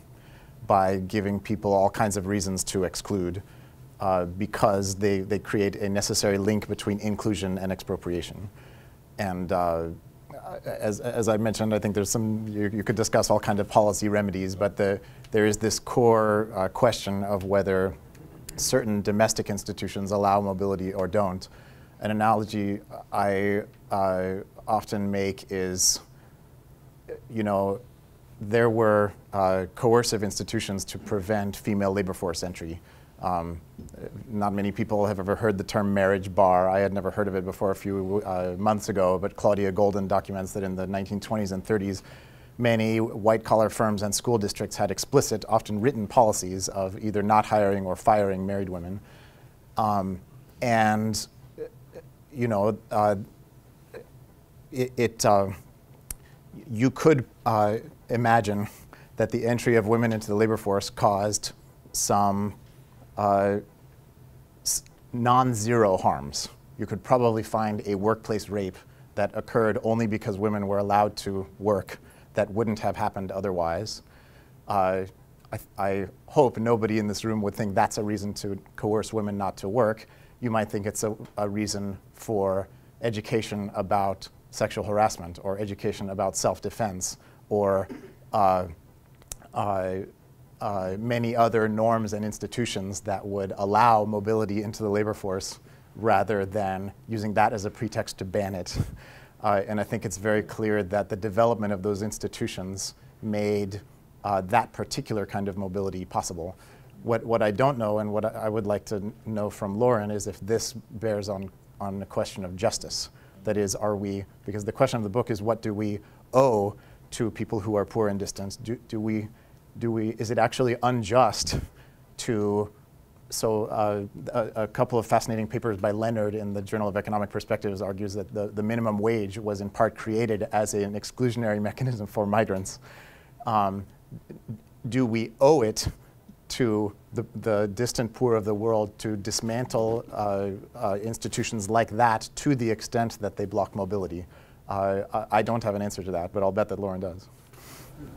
by giving people all kinds of reasons to exclude uh, because they, they create a necessary link between inclusion and expropriation. And as, as I mentioned, I think there's some, you, you could discuss all kinds of policy remedies, but the, there is this core uh, question of whether certain domestic institutions allow mobility or don't. An analogy I uh, often make is, you know, there were uh, coercive institutions to prevent female labor force entry. Um, not many people have ever heard the term marriage bar. I had never heard of it before a few uh, months ago, but Claudia Goldin documents that in the 1920s and 30s, many white collar firms and school districts had explicit, often written policies of either not hiring or firing married women. Um, and, you know, uh, it, it uh, you could uh, imagine that the entry of women into the labor force caused some uh, non-zero harms. You could probably find a workplace rape that occurred only because women were allowed to work that wouldn't have happened otherwise. Uh, I, I, hope nobody in this room would think that's a reason to coerce women not to work. You might think it's a, a reason for education about sexual harassment or education about self-defense or uh, uh, uh, many other norms and institutions that would allow mobility into the labor force rather than using that as a pretext to ban it. Uh, and I think it's very clear that the development of those institutions made uh, that particular kind of mobility possible. What, what I don't know and what I would like to know from Loren is if this bears on, on the question of justice. That is, are we, because the question of the book is what do we owe to people who are poor and distant? Do, do we do we, is it actually unjust to, so uh, a, a, couple of fascinating papers by Leonard in the Journal of Economic Perspectives argues that the, the minimum wage was in part created as an exclusionary mechanism for migrants. Um, do we owe it to the, the, distant poor of the world to dismantle uh, uh, institutions like that to the extent that they block mobility? Uh, I don't have an answer to that, but I'll bet that Loren does.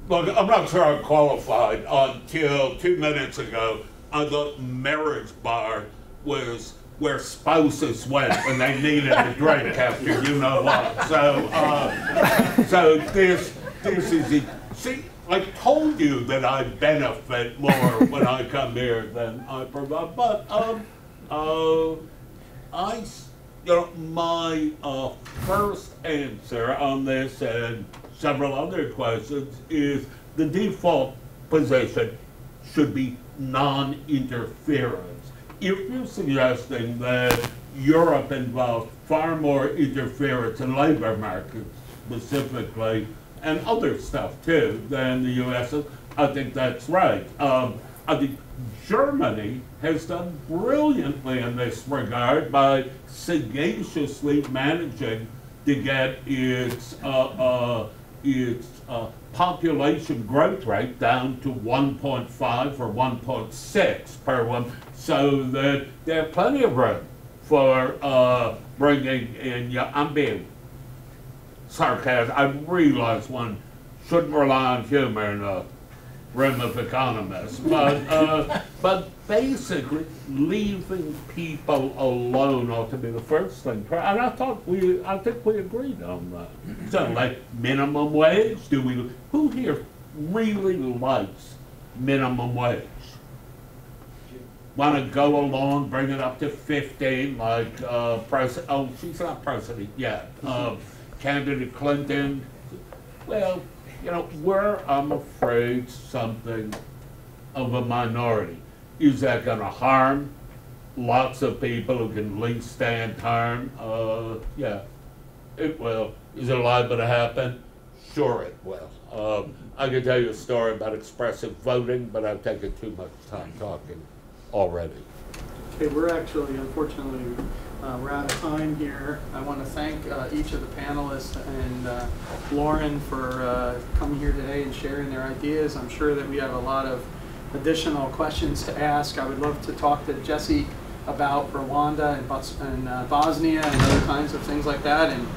Look, I'm not sure I'm qualified until two minutes ago. I thought marriage bar was where spouses went when they needed a drink after you know what. So, uh, so this, this is, see, I told you that I benefit more when I come here than I provide, but um, uh, I, you know, my uh, first answer on this and several other questions is the default position should be non-interference. If you're suggesting that Europe involves far more interference in labor markets specifically, and other stuff too, than the US, I think that's right. Um, I think Germany has done brilliantly in this regard by sagaciously managing to get its uh, uh, its uh, population growth rate down to 1.5 or 1.6 per one, so that there are plenty of room for uh, bringing in. Yeah, I'm being sarcasm. I realize one shouldn't rely on humor in a economists, but uh, but basically leaving people alone ought to be the first thing. And I thought we, I think we agreed on that. So like minimum wage, do we? Who here really likes minimum wage? Want to go along, bring it up to 15, like uh, president? Oh, she's not president yet. Uh, candidate Clinton. Well, you know, we're, I'm afraid, something of a minority. Is that going to harm lots of people who can least stand harm? Uh, yeah, it will. Is it liable to happen? Sure, it will. Um, I could tell you a story about expressive voting, but I've taken too much time talking already. Okay, we're actually, unfortunately, uh, we're out of time here. I want to thank uh, each of the panelists and uh, Loren for uh, coming here today and sharing their ideas. I'm sure that we have a lot of additional questions to ask. I would love to talk to Jesse about Rwanda and, Bos and uh, Bosnia and other kinds of things like that, and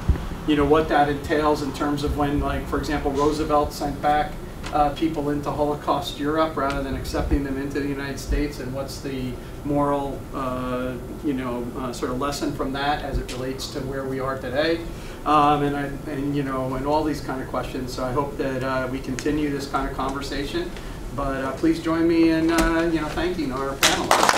you know what that entails in terms of when, like for example, Roosevelt sent back uh, people into Holocaust Europe rather than accepting them into the United States, and what's the moral, uh, you know, uh, sort of lesson from that as it relates to where we are today, um, and, I, and you know, and all these kind of questions. So I hope that uh, we continue this kind of conversation. But uh, please join me in, uh, you know, thanking our panelists.